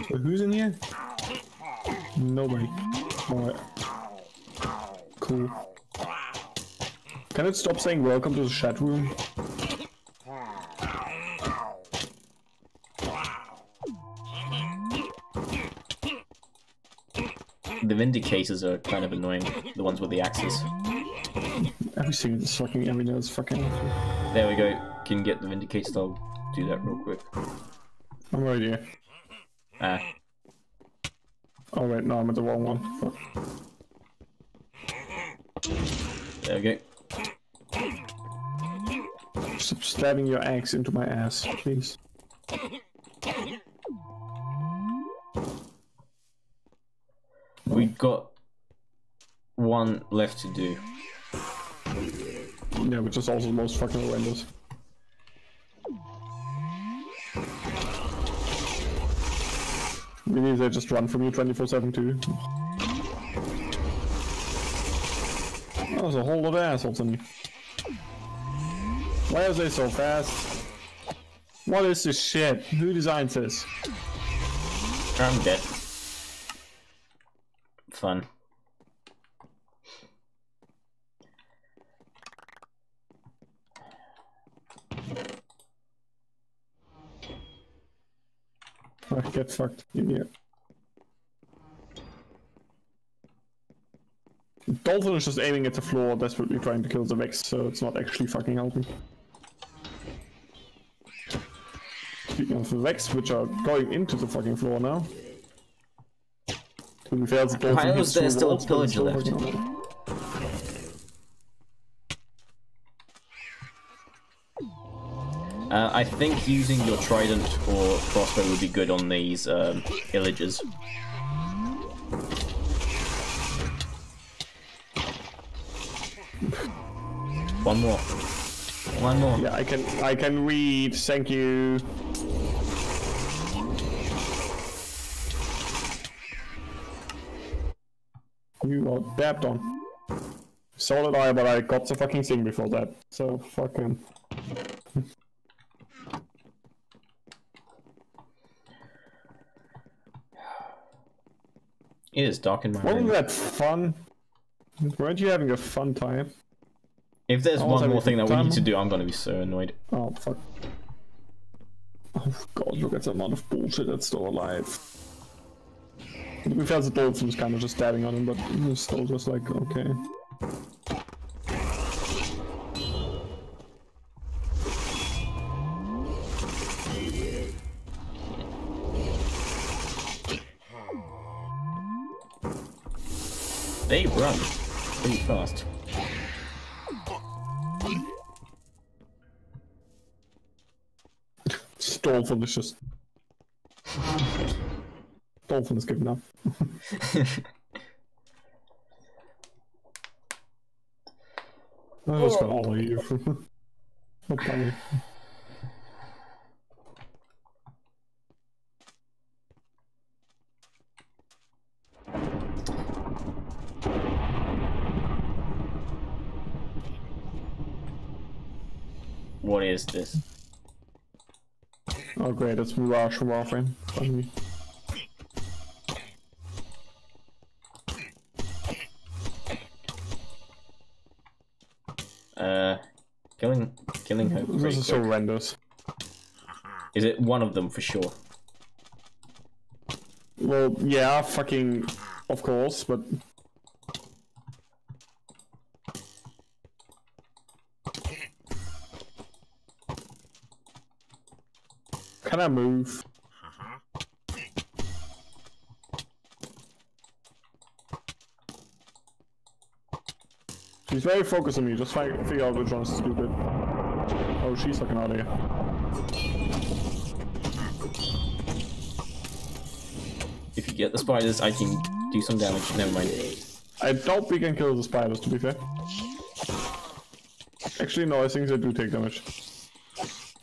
So who's in here? Nobody. Alright. Cool. Can it stop saying welcome to the chat room? The Vindicators are kind of annoying. The ones with the axes. Everything in this fucking arena is fucking. There we go. Can get the Vindicators? I'll do that real quick. I'm right here. Ah. Oh wait, no, I'm at the wrong one. There we go. Stop stabbing your axe into my ass, please. We've got one left to do. Yeah, which is also the most fucking horrendous. Maybe they just run from you 24-7 too. Oh, there's a whole lot of assholes in here. Why are they so fast? What is this shit? Who designed this? I'm dead. Fun. Oh, get fucked, idiot. Dolphin is just aiming at the floor, desperately trying to kill the Vex, so it's not actually fucking helping. Speaking of the Vex, which are going into the fucking floor now. To be fair, the Dolphin Why hits there still a walls, it's pillager still left? Uh, I think using your trident or crossbow would be good on these um, illagers. One more. One more. Yeah, I can I can read, thank you. You are dabbed on. Solid eye, but I got the fucking thing before that. So fucking It is dark in my wasn't room. that fun? Weren't you having a fun time? If there's was one more thing that we need to do, I'm gonna be so annoyed. Oh fuck. Oh god, look at the amount of bullshit that's still alive. To be fair, the dolphin was kind of just dabbing on him, but he's still just like, okay. Run pretty fast. Dolphin is just. Dolphin is giving up. I just got all of you. Not is this? Oh great, it's Mirage from Warframe. Uh, killing, killing her. This is so horrendous. Is it one of them for sure? Well, yeah, fucking, of course, but can I move? She's very focused on me. Just fi- figure out which one's stupid. Oh, she's fucking out of here. If you get the spiders, I can do some damage. Never mind. I doubt we can kill the spiders, to be fair. Actually, no, I think they do take damage.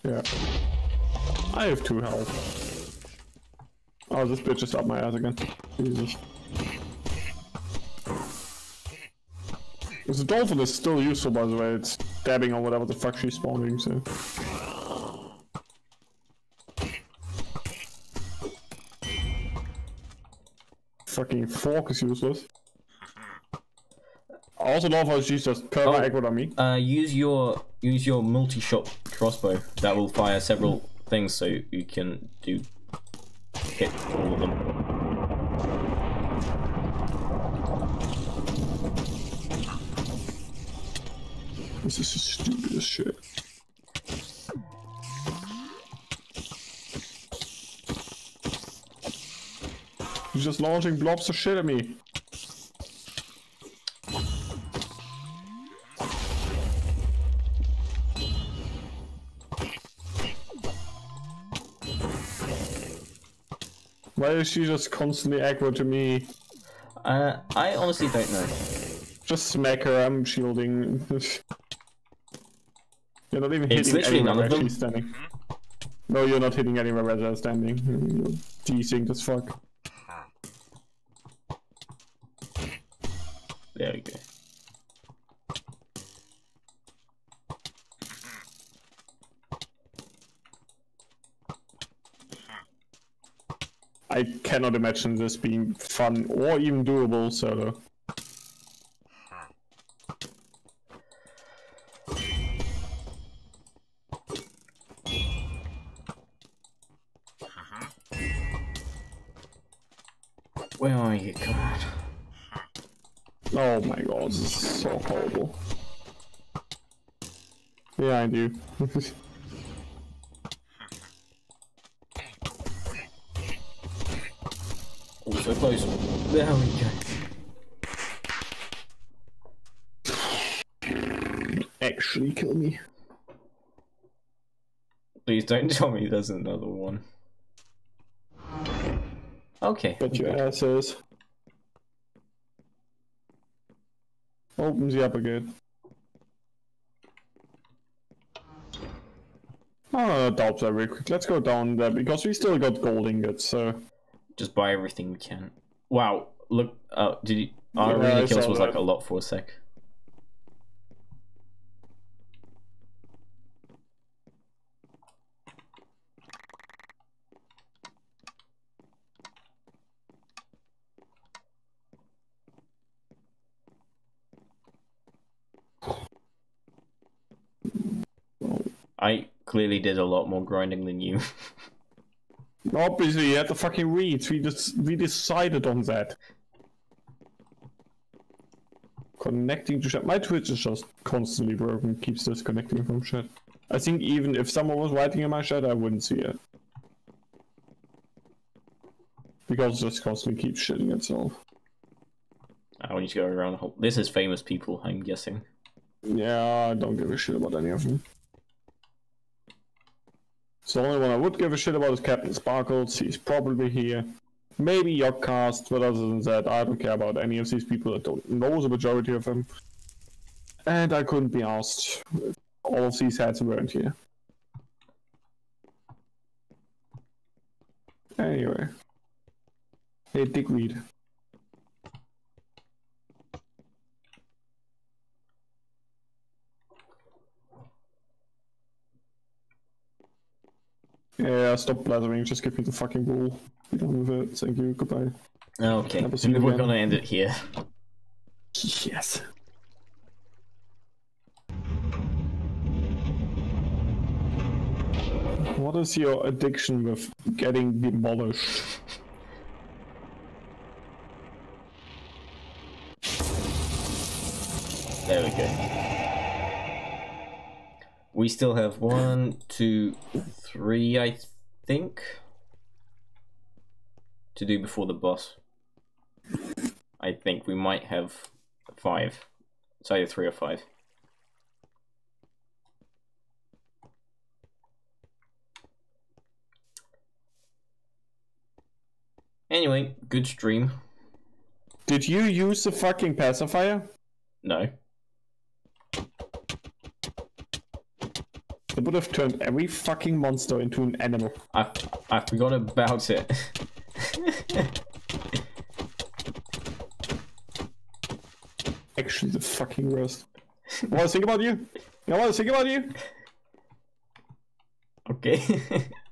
Yeah. I have two health. Oh, this bitch is up my ass again. Jesus. The dolphin is still useful, by the way. It's dabbing on whatever the fuck she's spawning, so. Fucking fork is useless. I also love how she's just perma Oh. on me. Uh, use your use your multi-shot crossbow. That will fire several things, so you can do hit all of them. This is the stupidest shit. He's just launching blobs of shit at me. Why is she just constantly aggro to me? Uh, I honestly don't know. Just smack her, I'm shielding. you're not even it's hitting anywhere where she's standing. No, you're not hitting anywhere where they're standing. You're teasing as fuck. There we go. I cannot imagine this being fun or even doable solo. Where are you, God? Oh my god, this is so horrible. Yeah, I so close. There we go. Actually kill me. Please don't tell me there's another one. Okay. But your good. ass is. Opens you up again. Oh, doubt that real quick. Let's go down there because we still got gold ingots, so. Just buy everything we can. Wow, look. Uh, did you? Our Yeah, arena kills was like a lot for a sec. I clearly did a lot more grinding than you. Obviously, you had the fucking reads. We just we decided on that. Connecting to chat. My Twitch is just constantly broken. Keeps disconnecting from chat. I think even if someone was writing in my chat, I wouldn't see it. Because it just constantly keeps shitting itself. I want you to go around the whole. This is famous people, I'm guessing. Yeah, I don't give a shit about any of them. So the only one I would give a shit about is Captain Sparkles. He's probably here. Maybe Yogscast, but other than that, I don't care about any of these people. I don't know the majority of them. And I couldn't be asked. All of these hats weren't here. Anyway. Hey, Dickweed. Yeah, stop blathering, just give me the fucking ball. Be done with it. Thank you, goodbye. Okay, see we're again. gonna end it here. Yes. What is your addiction with getting demolished? There we go. We still have one, two, three, I think, to do before the boss. I think we might have five. It's either three or five. Anyway, good stream. Did you use the fucking pacifier? No. Would have turned every fucking monster into an animal. I I forgot about it. Actually, the fucking worst. I want to think about you. I want to think about you. okay.